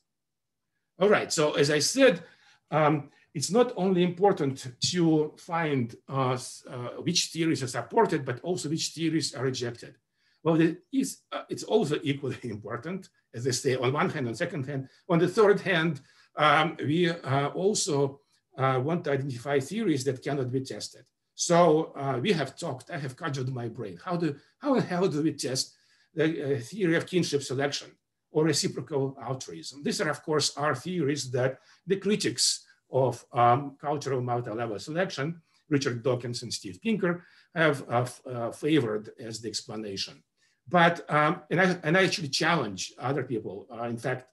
All right, so as I said, um, it's not only important to find uh, uh, which theories are supported, but also which theories are rejected. Well, it is, uh, it's also equally *laughs* important, as they say, on one hand, on second hand. On the third hand, um, we uh, also uh, want to identify theories that cannot be tested. So uh, we have talked, I have cudgeled my brain. How, do, how the hell do we test the theory of kinship selection or reciprocal altruism? These are, of course, are theories that the critics of um, cultural multi-level selection, Richard Dawkins and Steve Pinker, have uh, uh, favored as the explanation. But, um, and, I, and I actually challenge other people. Uh, in fact,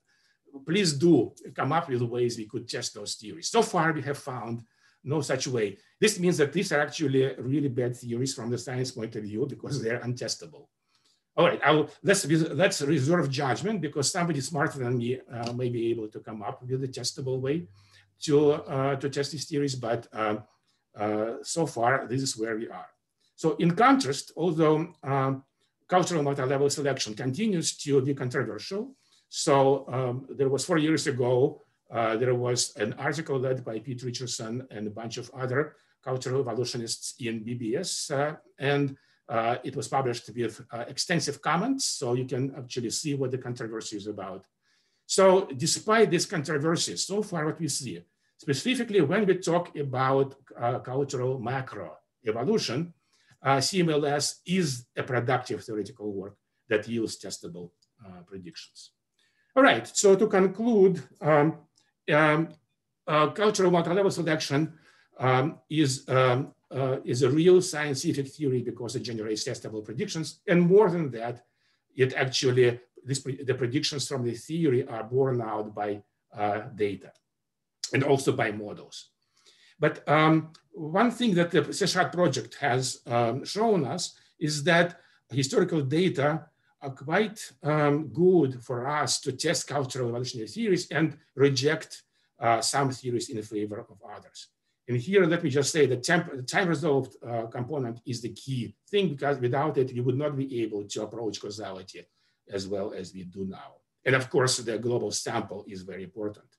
please do come up with ways we could test those theories. So far, we have found no such way. This means that these are actually really bad theories from the science point of view because they're untestable. All right, I'll, let's, let's reserve judgment because somebody smarter than me uh, may be able to come up with a testable way to, uh, to test these theories, but uh, uh so far, this is where we are. So in contrast, although um, cultural multi-level selection continues to be controversial, so um, there was four years ago, uh, there was an article led by Pete Richerson and a bunch of other cultural evolutionists in BBS, uh, and uh, it was published with uh, extensive comments, so you can actually see what the controversy is about. So despite these controversies, so far what we see, specifically when we talk about uh, cultural macro evolution, uh, CMLS is a productive theoretical work that yields testable predictions. All right, so to conclude, um, um, uh, cultural multi-level selection um, is, um, uh, is a real scientific theory because it generates testable predictions. And more than that, it actually, this, the predictions from the theory are borne out by uh, data and also by models. But um, one thing that the Seshat project has um, shown us is that historical data are quite um, good for us to test cultural evolutionary theories and reject uh, some theories in favor of others. And here, let me just say the time resolved uh, component is the key thing because without it, we would not be able to approach causality as well as we do now. And of course, the global sample is very important.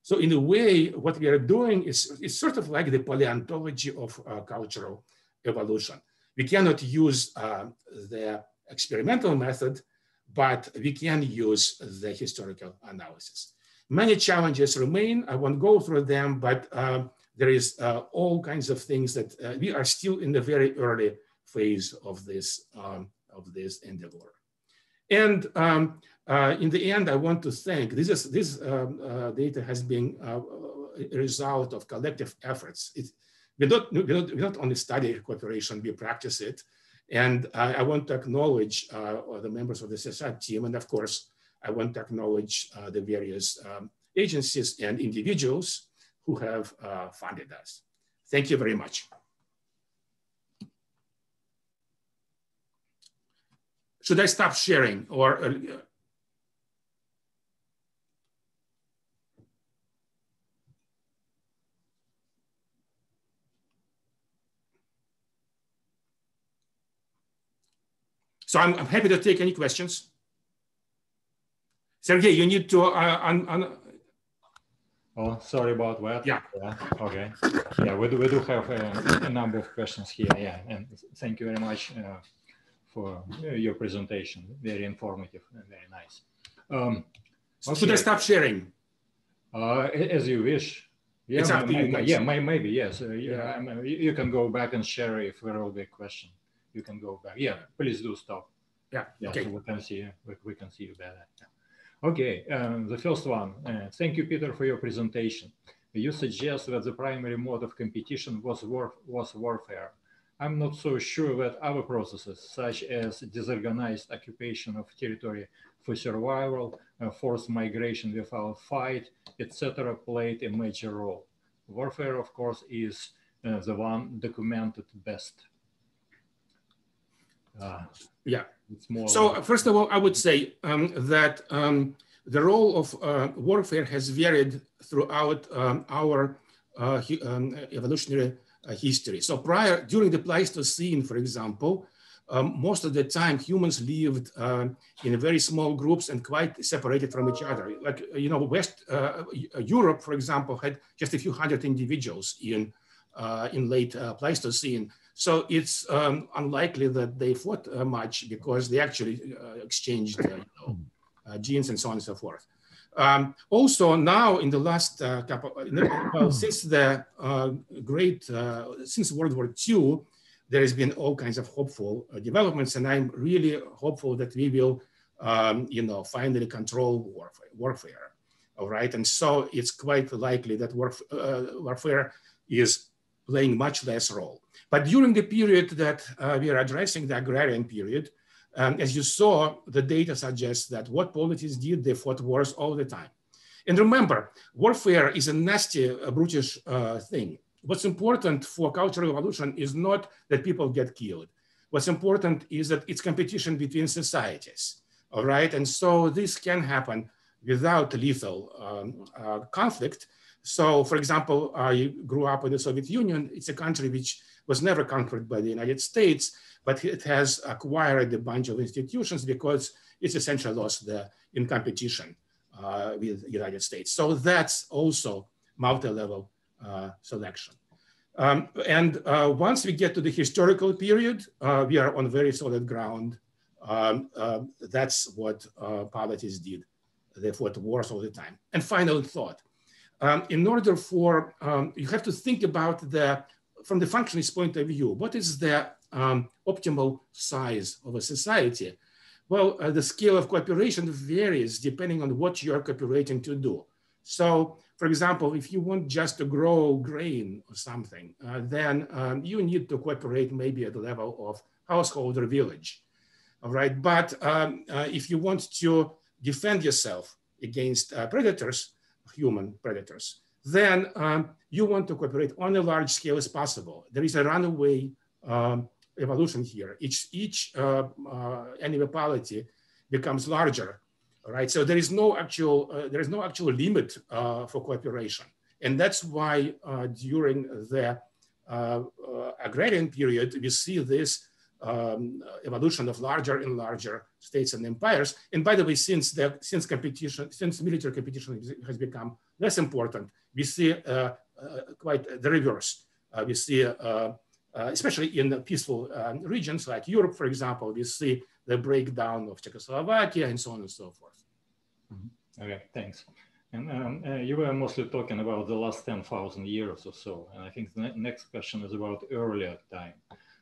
So in a way, what we are doing is, is sort of like the paleontology of uh, cultural evolution. We cannot use uh, the experimental method, but we can use the historical analysis. Many challenges remain. I won't go through them, but uh, there is uh, all kinds of things that uh, we are still in the very early phase of this, um, of this endeavor. And um, uh, in the end, I want to thank, this, is, this um, uh, data has been uh, a result of collective efforts. It, we, don't, we, don't, we don't only study cooperation, we practice it. And I, I want to acknowledge uh, the members of the Seshat team. And of course, I want to acknowledge uh, the various um, agencies and individuals who have uh, funded us. Thank you very much. Should I stop sharing or So I'm, I'm happy to take any questions. Sergey, you need to uh, un, un... Oh, sorry about that. Yeah. yeah. Okay. Yeah, we do, we do have a, a, number of questions here. Yeah, and thank you very much uh, for uh, your presentation. Very informative and very nice. Um, okay. Should I stop sharing? Uh, as you wish. Yeah, it's up to you yeah, maybe yes. Uh, yeah, yeah. you can go back and share if there will be a question you can go back. Yeah, please do stop. Yeah, yeah okay. so we can see we, we can see you better. Okay, um, the first one. Uh, thank you, Peter, for your presentation. You suggest that the primary mode of competition was war was warfare. I'm not so sure that other processes, such as disorganized occupation of territory for survival, uh, forced migration without fight, etc., played a major role. Warfare, of course, is uh, the one documented best. Uh, yeah. It's more so like... first of all, I would say um, that um, the role of uh, warfare has varied throughout um, our uh, um, evolutionary uh, history. So prior, during the Pleistocene, for example, um, most of the time humans lived uh, in very small groups and quite separated from each other. Like, you know, West uh, Europe, for example, had just a few hundred individuals in, in late Pleistocene. So it's um, unlikely that they fought uh, much because they actually uh, exchanged uh, you know, uh, genes and so on and so forth. Um, also now in the last uh, couple, well, since the uh, great, since World War II, there has been all kinds of hopeful developments and I'm really hopeful that we will, um, you know, finally control warfare, warfare. All right, and so it's quite likely that warf warfare is playing much less role. But during the period that uh, we are addressing, the agrarian period, um, as you saw, the data suggests that what polities did, they fought wars all the time. And remember, warfare is a nasty, uh, brutish uh, thing. what's important for cultural evolution is not that people get killed. What's important is that it's competition between societies, all right? And so this can happen without lethal um, uh, conflict. So for example, I grew up in the Soviet Union. It's a country which was never conquered by the United States, but it has acquired a bunch of institutions because it's essentially lost the, in competition uh, with the United States. So that's also multi-level uh, selection. Um, and uh, once we get to the historical period, uh, we are on very solid ground. Um, uh, that's what uh, polities did. They fought wars all the time. And final thought, um, in order for, um, you have to think about the, from the functionist point of view, what is the um, optimal size of a society? Well, uh, the scale of cooperation varies depending on what you're cooperating to do. So for example, if you want just to grow grain or something, uh, then um, you need to cooperate maybe at the level of household or village. All right, but um, uh, if you want to defend yourself against uh, predators, human predators, then um, you want to cooperate on a large scale as possible. There is a runaway um, evolution here. Each, each uh, uh, becomes larger right? So there is no actual, uh, there is no actual limit uh, for cooperation. And that's why uh, during the uh, agrarian period, we see this um, evolution of larger and larger states and empires. And by the way, since the, since competition, since military competition has become less important, we see uh, quite the reverse. we see, especially in the peaceful regions like Europe, for example, we see the breakdown of Czechoslovakia and so on and so forth. Mm-hmm. Okay, thanks. And um, uh, you were mostly talking about the last 10,000 years or so. And I think the next question is about earlier time.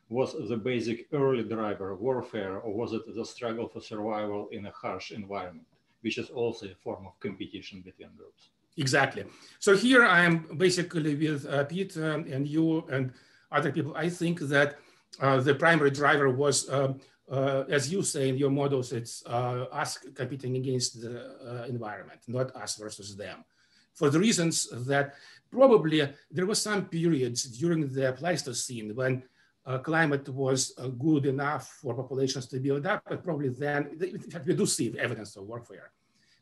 Was the basic early driver warfare or was it the struggle for survival in a harsh environment, which is also a form of competition between groups? Exactly. So here I am basically with uh, Pete um, and you and other people. I think that uh, the primary driver was um, uh, as you say in your models, it's uh, us competing against the uh, environment, not us versus them. For the reasons that probably there was some periods during the Pleistocene when uh, climate was uh, good enough for populations to build up, but probably then, in fact, we do see evidence of warfare.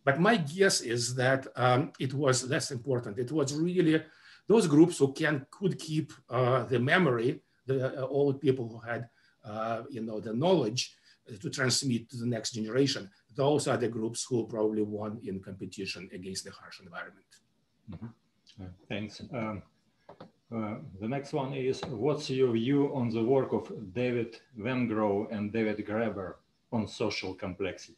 But my guess is that um, it was less important. It was really those groups who can could keep uh, the memory, the old people who had uh, you know, the knowledge to transmit to the next generation. Those are the groups who probably won in competition against the harsh environment. Mm -hmm. uh, thanks. Um, uh, the next one is, what's your view on the work of David Wengrow and David Graeber on social complexity?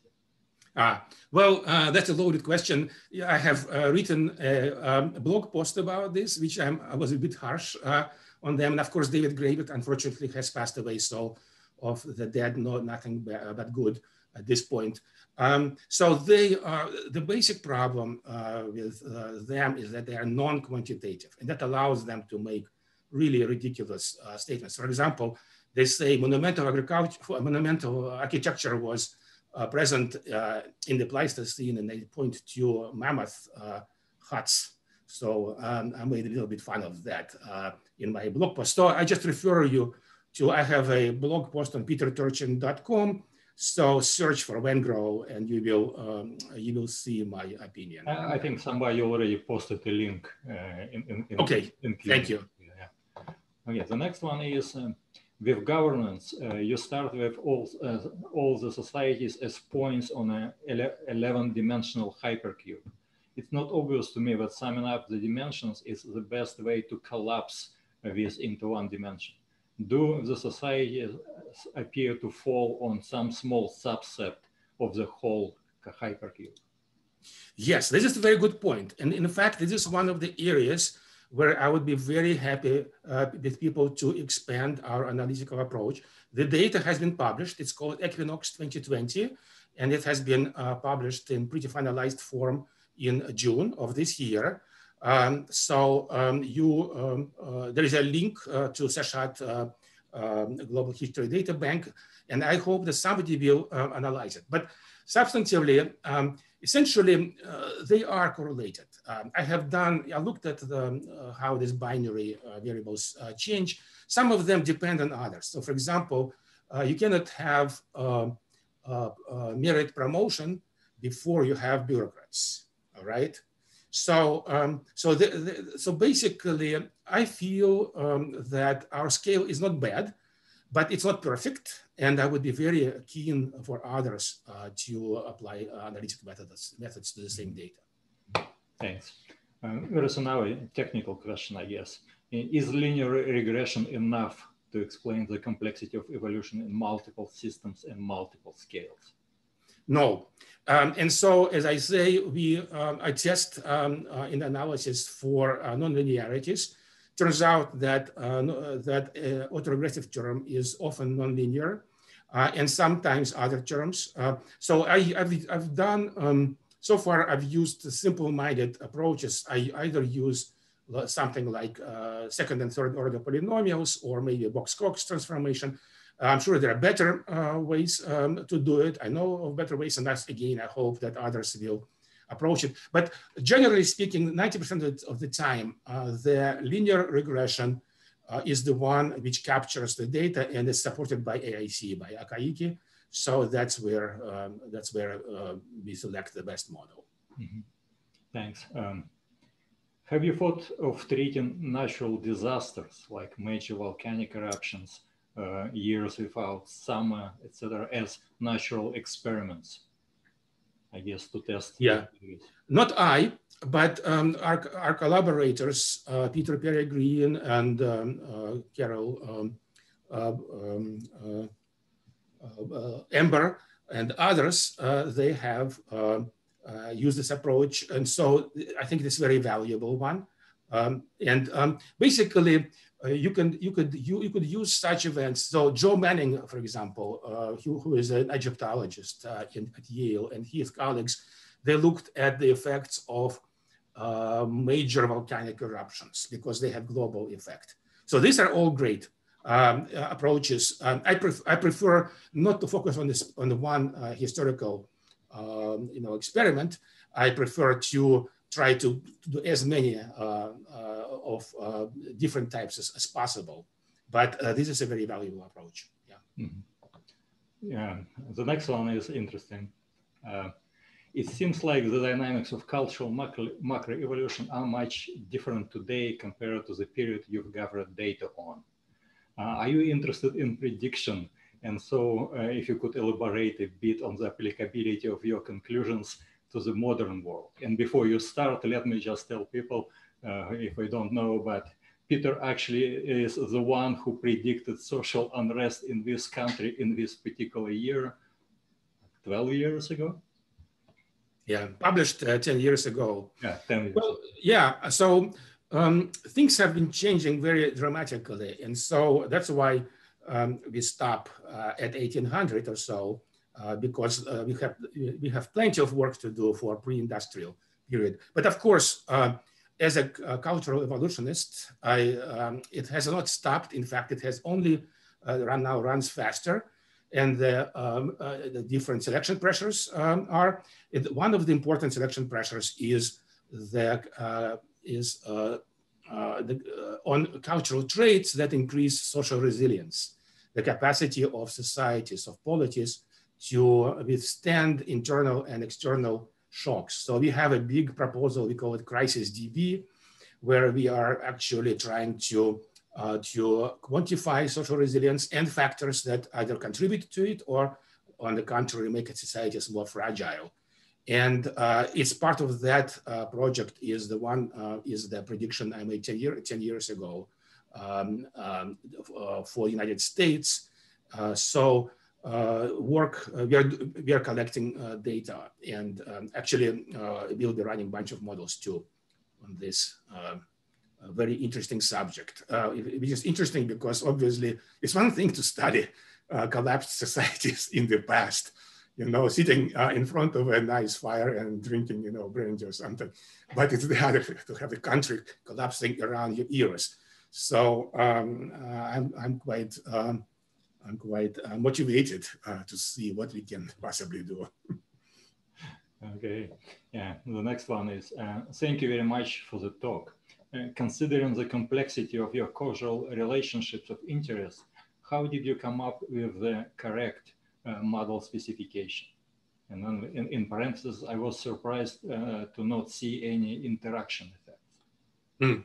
Ah, well, uh, that's a loaded question. I have uh, written a, um, blog post about this, which I'm, i was a bit harsh uh, on them. And of course, David Graeber, unfortunately, has passed away. So of the dead, no, nothing but good at this point. Um, so they are, the basic problem uh, with uh, them is that they are non-quantitative, and that allows them to make really ridiculous uh, statements. For example, they say monumental agriculture, monumental architecture was uh, present uh, in the Pleistocene, and they point to mammoth uh, huts. So um, I made a little bit fun of that in my blog post. So I just refer you to, I have a blog post on peterturchin.com. So search for Wengrow and you will um, you will see my opinion. I think somebody already posted a link uh, in, in, Okay, in thank you. Yeah. Okay, the next one is um, with governance. Uh, you start with all uh, all the societies as points on a 11 dimensional hypercube. It's not obvious to me that summing up the dimensions is the best way to collapse this into one dimension. Do the societies appear to fall on some small subset of the whole hypercube? Yes, this is a very good point. And in fact, this is one of the areas where I would be very happy uh, with people to expand our analytical approach. The data has been published. It's called Equinox 2020, and it has been uh, published in pretty finalized form in June of this year. Um, so um, you, um, uh, there is a link uh, to Seshat uh, um, Global History Data Bank, and I hope that somebody will uh, analyze it. But substantively, um, essentially, uh, they are correlated. Um, I have done, I looked at the, uh, how these binary uh, variables uh, change. Some of them depend on others. So for example, you cannot have um, merit promotion before you have bureaucrats, all right? So, um, so, the, the, so basically, I feel um, that our scale is not bad, but it's not perfect. And I would be very keen for others uh, to apply analytic methods, methods to the same data. Thanks. Uh, there is now a technical question, I guess. Is linear regression enough to explain the complexity of evolution in multiple systems and multiple scales? No. Um, and so, as I say, we um, I test um, uh, in analysis for uh, nonlinearities. Turns out that uh, that uh, autoregressive term is often nonlinear, uh, and sometimes other terms. Uh, so I, have I've done um, so far. I've used simple-minded approaches. I either use something like second and third order polynomials, or maybe a Box-Cox transformation. I'm sure there are better uh, ways um, to do it. I know of better ways, and that's again, I hope that others will approach it. But generally speaking, 90% of the time, uh, the linear regression uh, is the one which captures the data and is supported by AIC, by Akaike. So that's where um, that's where uh, we select the best model. Mm -hmm. Thanks. Um, have you thought of treating natural disasters like major volcanic eruptions uh, years without summer, etc., as natural experiments. I guess to test. Yeah, not I, but um, our, our collaborators, uh, Peter Peregrine and um, uh, Carol um, uh, um uh, uh, Ember and others, they have used this approach. And so I think it's a very valuable one. Um, and um, basically, uh, you can you could you, you could use such events. So Joe Manning, for example, uh, who, who is an Egyptologist uh, in, at Yale, and his colleagues, they looked at the effects of uh, major volcanic eruptions because they have global effect. So these are all great um, uh, approaches. Um, I, pref I prefer not to focus on this on the one uh, historical um, you know experiment. I prefer to try to, do as many uh, uh, of uh, different types as, as possible. But this is a very valuable approach. Yeah. Mm -hmm. Yeah. The next one is interesting. it seems like the dynamics of cultural macro, macro evolution are much different today compared to the period you've gathered data on. Uh, are you interested in prediction? And so uh, if you could elaborate a bit on the applicability of your conclusions to the modern world. And before you start, let me just tell people, uh, if I don't know, but Peter actually is the one who predicted social unrest in this country in this particular year, 12 years ago. Yeah, published uh, 10 years ago. Yeah, 10 years. Well, yeah, so um, things have been changing very dramatically. And so that's why um, we stop uh, at 1800 or so uh, because uh, we have we have plenty of work to do for pre-industrial period. But of course, uh, as a, a, cultural evolutionist, I, um, it has not stopped. In fact, it has only uh, run now runs faster, and the, um, uh, the different selection pressures um, are. It, one of the important selection pressures is the is the, on cultural traits that increase social resilience, the capacity of societies, of polities to withstand internal and external shocks. So we have a big proposal, we call it Crisis DB, where we are actually trying to, uh, to quantify social resilience and factors that either contribute to it or on the contrary, make societies more fragile. And uh, it's part of that uh, project is the one, uh, is the prediction I made 10, year, 10 years ago um, um, uh, for the United States. Uh, so work, uh, we, are, we are collecting uh, data and um, actually we'll be running a bunch of models too on this very interesting subject, which is interesting because obviously it's one thing to study collapsed societies *laughs* in the past, you know, sitting uh, in front of a nice fire and drinking, you know, brandy or something. But it's the other to have a country collapsing around your ears. So um, uh, I'm, I'm quite um, I'm quite uh, motivated uh, to see what we can possibly do. *laughs* Okay, yeah, the next one is, uh, thank you very much for the talk. Uh, considering the complexity of your causal relationships of interest, how did you come up with the correct uh, model specification? And then in, in parentheses, I was surprised uh, to not see any interaction effects. Mm.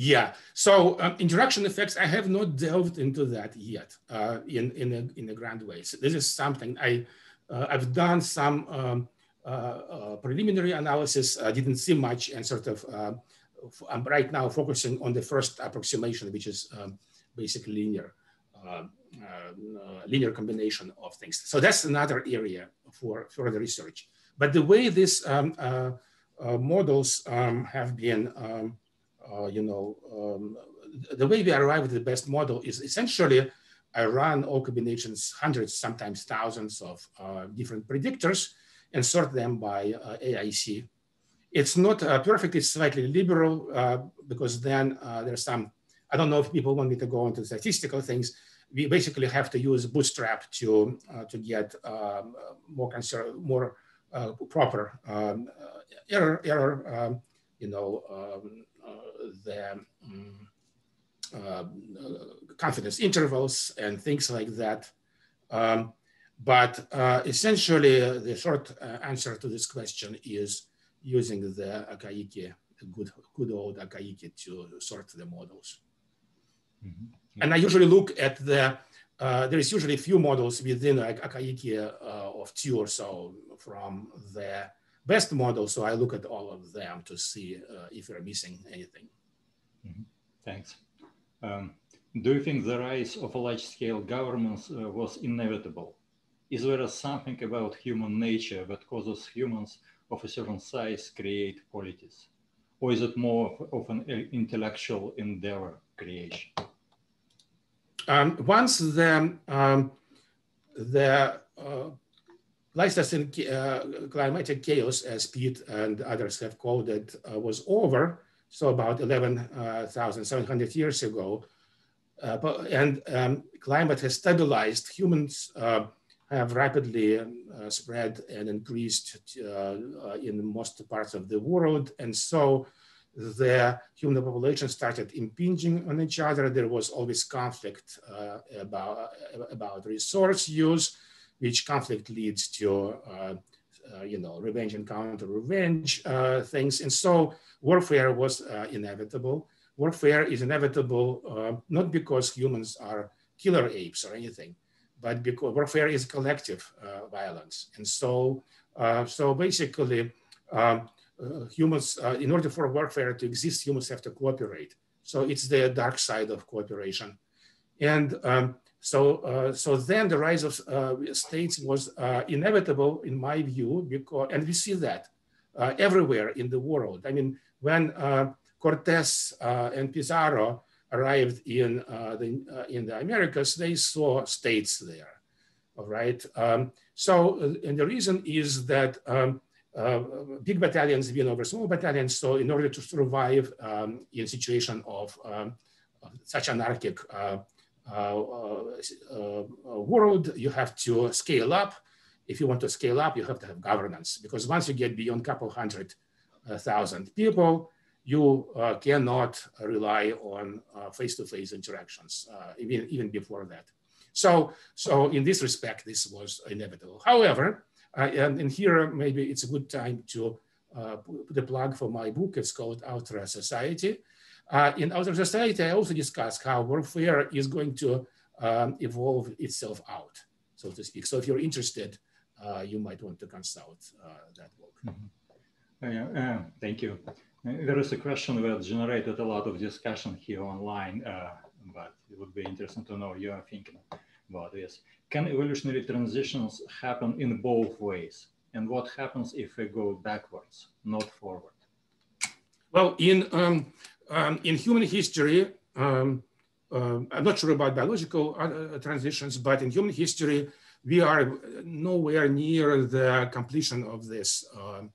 Yeah, so um, interaction effects, I have not delved into that yet uh, in, in, a, in a grand way. So this is something I, uh, I've done some um, uh, uh preliminary analysis, I didn't see much and sort of, uh, I'm right now focusing on the first approximation, which is um, basically linear, uh, linear combination of things. So that's another area for further research. But the way these um, models um, have been um, you know, um, the way we arrive at the best model is essentially I run all combinations, hundreds, sometimes thousands of uh, different predictors and sort them by uh, AIC. It's not uh, perfect, it's slightly liberal uh, because then uh, there's some, I don't know if people want me to go into statistical things. We basically have to use Bootstrap to, to get um, more, more proper um, error, error um, you know, um, the um, uh, confidence intervals and things like that. Um, but uh, essentially, uh, the short uh, answer to this question is using the Akaike, the good, good old Akaike to sort the models. Mm -hmm. yeah. And I usually look at the, uh, there is usually a few models within like Akaike uh, of two or so from the best model. So I look at all of them to see uh, if we're missing anything. Mm -hmm. Thanks. Um, do you think the rise of a large-scale governments uh, was inevitable? Is there something about human nature that causes humans of a certain size create polities? Or is it more of an intellectual endeavor creation? Um, once the, um, the uh, Pleistocene uh, climatic chaos, as Pete and others have called it, uh, was over, so about 11,700 years ago. Uh, but, and um, climate has stabilized. Humans uh, have rapidly uh, spread and increased uh, uh, in most parts of the world. And so the human population started impinging on each other. There was always conflict uh, about, about resource use, which conflict leads to, you know, revenge and counter revenge things. And so warfare was uh, inevitable. Warfare is inevitable uh, not because humans are killer apes or anything, but because warfare is collective uh, violence. And so, so basically, um, humans, in order for warfare to exist, humans have to cooperate. So it's the dark side of cooperation. And um, so, uh, so then the rise of uh, states was uh, inevitable in my view, because, and we see that everywhere in the world. I mean, when Cortes and Pizarro arrived in, the, in the Americas, they saw states there, all right? Um, so, and the reason is that um, uh, big battalions win over small battalions. So in order to survive um, in situation of um, such anarchic uh, Uh, uh, uh, world, you have to scale up. If you want to scale up, you have to have governance because once you get beyond a couple hundred thousand people, you uh, cannot rely on uh, face-to-face interactions, uh, even, even before that. So, so in this respect, this was inevitable. However, and, and, here maybe it's a good time to put a plug for my book. It's called Ultrasociety. Uh, in Ultrasociety, I also discuss how warfare is going to um, evolve itself out, so to speak. So if you're interested, uh, you might want to consult uh, that book. Mm -hmm. Thank you. Uh, there is a question that generated a lot of discussion here online, uh, but it would be interesting to know your thinking about this. Can evolutionary transitions happen in both ways? And what happens if we go backwards, not forward? Well, in, um, um, in human history, um, uh, I'm not sure about biological uh, transitions, but in human history, we are nowhere near the completion of this um,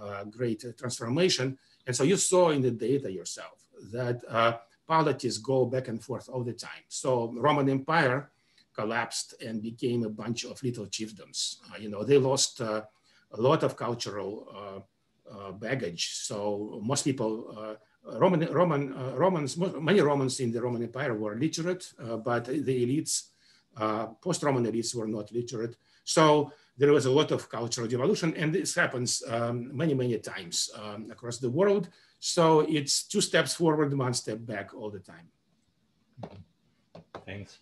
uh, great transformation. And so you saw in the data yourself that uh, polities go back and forth all the time. So Roman Empire collapsed and became a bunch of little chiefdoms. Uh, you know, they lost a lot of cultural baggage. So most people Roman, Roman, uh, Romans, many Romans in the Roman Empire were literate, uh, but the elites, uh, post-Roman elites were not literate. So there was a lot of cultural devolution and this happens um, many, many times um, across the world. So it's two steps forward, one step back all the time. Thanks.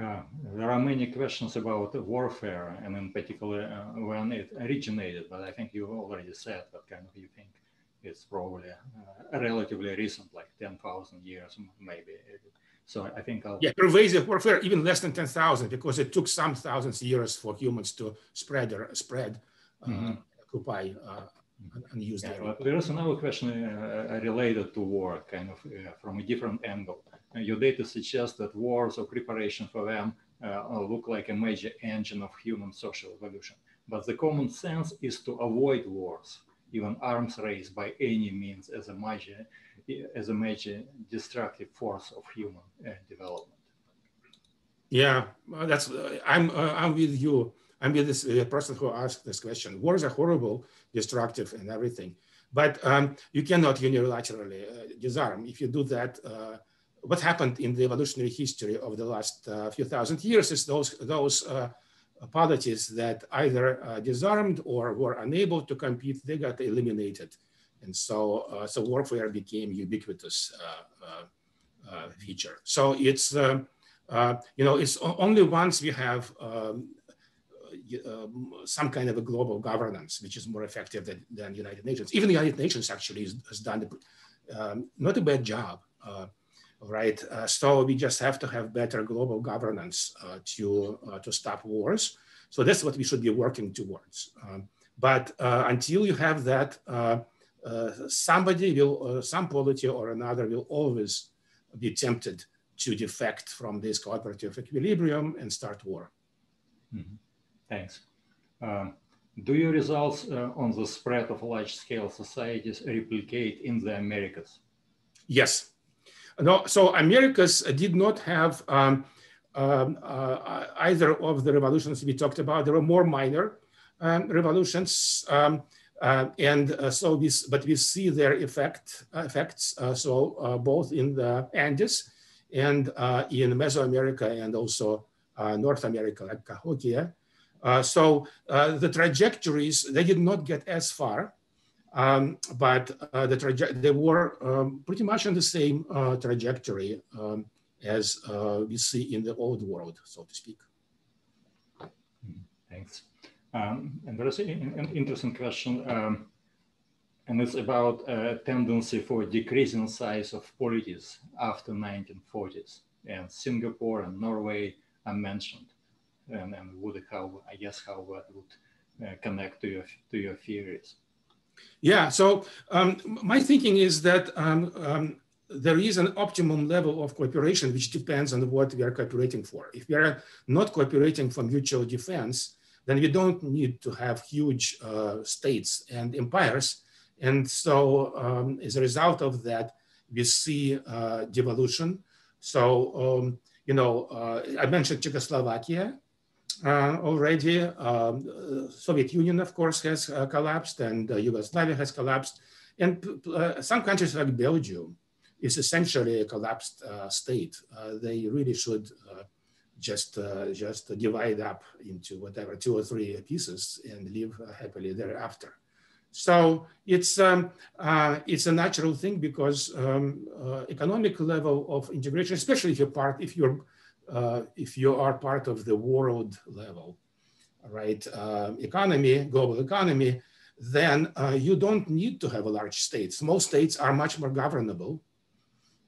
Uh, there are many questions about warfare and in particular uh, when it originated, but I think you already said what kind of you think it's probably uh, relatively recent, like 10,000 years maybe. So I think I'll... Yeah, pervasive warfare, even less than 10,000, because it took some thousands of years for humans to spread, or spread, uh, mm -hmm. occupy, uh, and use yeah, them. There is another question uh, related to war, kind of uh, from a different angle. your data suggests that wars or preparation for them uh, look like a major engine of human social evolution. But the common sense is to avoid wars even arms race by any means as a major, as a major destructive force of human uh, development. Yeah, that's uh, I'm uh, I'm with you. I'm with this uh, person who asked this question. Wars are horrible, destructive, and everything, but um, you cannot unilaterally uh, disarm. If you do that, uh, what happened in the evolutionary history of the last few thousand years is those those polities that either uh, disarmed or were unable to compete, they got eliminated. And so, uh, so warfare became ubiquitous uh, feature. So it's, um, you know, it's only once we have um, um, some kind of a global governance, which is more effective than, than United Nations. Even the United Nations actually has, has done um, not a bad job. Right? Uh, so we just have to have better global governance uh, to, uh, to stop wars. So that's what we should be working towards. Um, but uh, until you have that, uh, uh, somebody will, some polity or another will always be tempted to defect from this cooperative equilibrium and start war. Mm -hmm. Thanks. Um, do your results uh, on the spread of large-scale societies replicate in the Americas? Yes, no, so Americas did not have um, um, uh, either of the revolutions we talked about. There were more minor um, revolutions. Um, uh, and uh, so this, but we see their effect, effects. Uh, so uh, both in the Andes and uh, in Mesoamerica and also North America, like Cahokia. so the trajectories, they did not get as far um, but uh, the they were um, pretty much on the same uh, trajectory um, as uh, we see in the old world, so to speak. Thanks. Um, and there is an, interesting question, um, and it's about a tendency for decreasing size of polities after 1940s. And Singapore and Norway are mentioned. And, and would how, I guess, how that would uh, connect to your, to your theories. Yeah, so um, my thinking is that um, um, there is an optimum level of cooperation which depends on what we are cooperating for. If we are not cooperating for mutual defense, then we don't need to have huge uh, states and empires. And so um, as a result of that, we see uh, devolution. So, um, you know, uh, I mentioned Czechoslovakia already. Um, Soviet Union, of course, has uh, collapsed and uh, Yugoslavia has collapsed. And some countries like Belgium is essentially a collapsed state. they really should just just divide up into whatever two or three pieces and live happily thereafter. So it's um, uh, it's a natural thing because um, uh, economic level of integration, especially if you're part, if you're uh, if you are part of the world level, right, uh, economy, global economy, then uh, you don't need to have a large state. Small states are much more governable.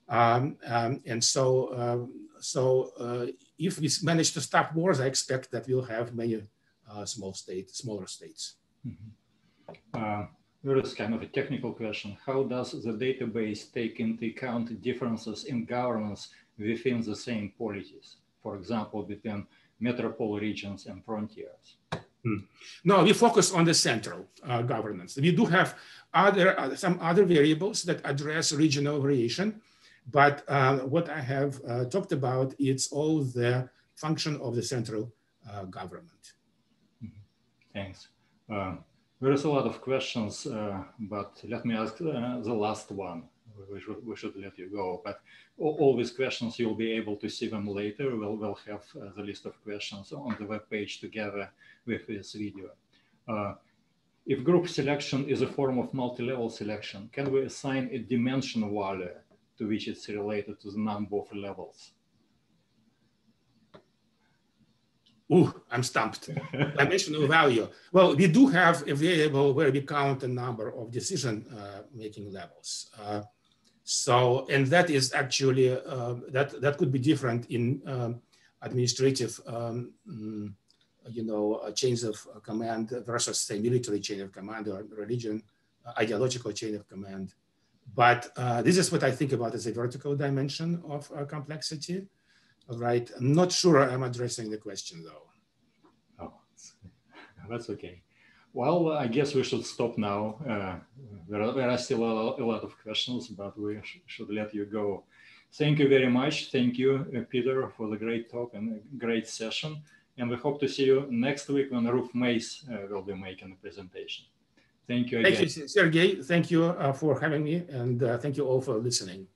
Um, um, and so, um, so uh, if we manage to stop wars, I expect that we'll have many uh, small states, smaller states. Mm -hmm. There is kind of a technical question. How does the database take into account differences in governance within the same polities, for example, between metropole regions and frontiers? Hmm. No, we focus on the central uh, governance. We do have other uh, some other variables that address regional variation, but uh, what I have uh, talked about it's all the function of the central uh, government. Mm -hmm. Thanks. Um, There is a lot of questions, uh, but let me ask uh, the last one. We should, we should let you go, but all, these questions, you'll be able to see them later. We'll, we'll have uh, the list of questions on the web page together with this video. Uh, if group selection is a form of multi-level selection, can we assign a dimension value to which it's related to the number of levels? Ooh, I'm stumped. *laughs* Dimensional value. Well, we do have a variable where we count the number of decision-making uh, levels. Uh, so, and that is actually, uh, that, that could be different in um, administrative, um, mm, you know, chains of command versus say military chain of command or religion, uh, ideological chain of command. But uh, this is what I think about as a vertical dimension of uh, complexity. All right, I'm not sure I'm addressing the question though. Oh, *laughs* that's okay. Well, I guess we should stop now. Uh, there, are, there, are, still a, a, lot of questions, but we sh should let you go. Thank you very much. Thank you, uh, Peter, for the great talk and a great session. And we hope to see you next week when Ruth Mace uh, will be making a presentation. Thank you again. Thank you, Sergey. Thank you uh, for having me, and uh, thank you all for listening.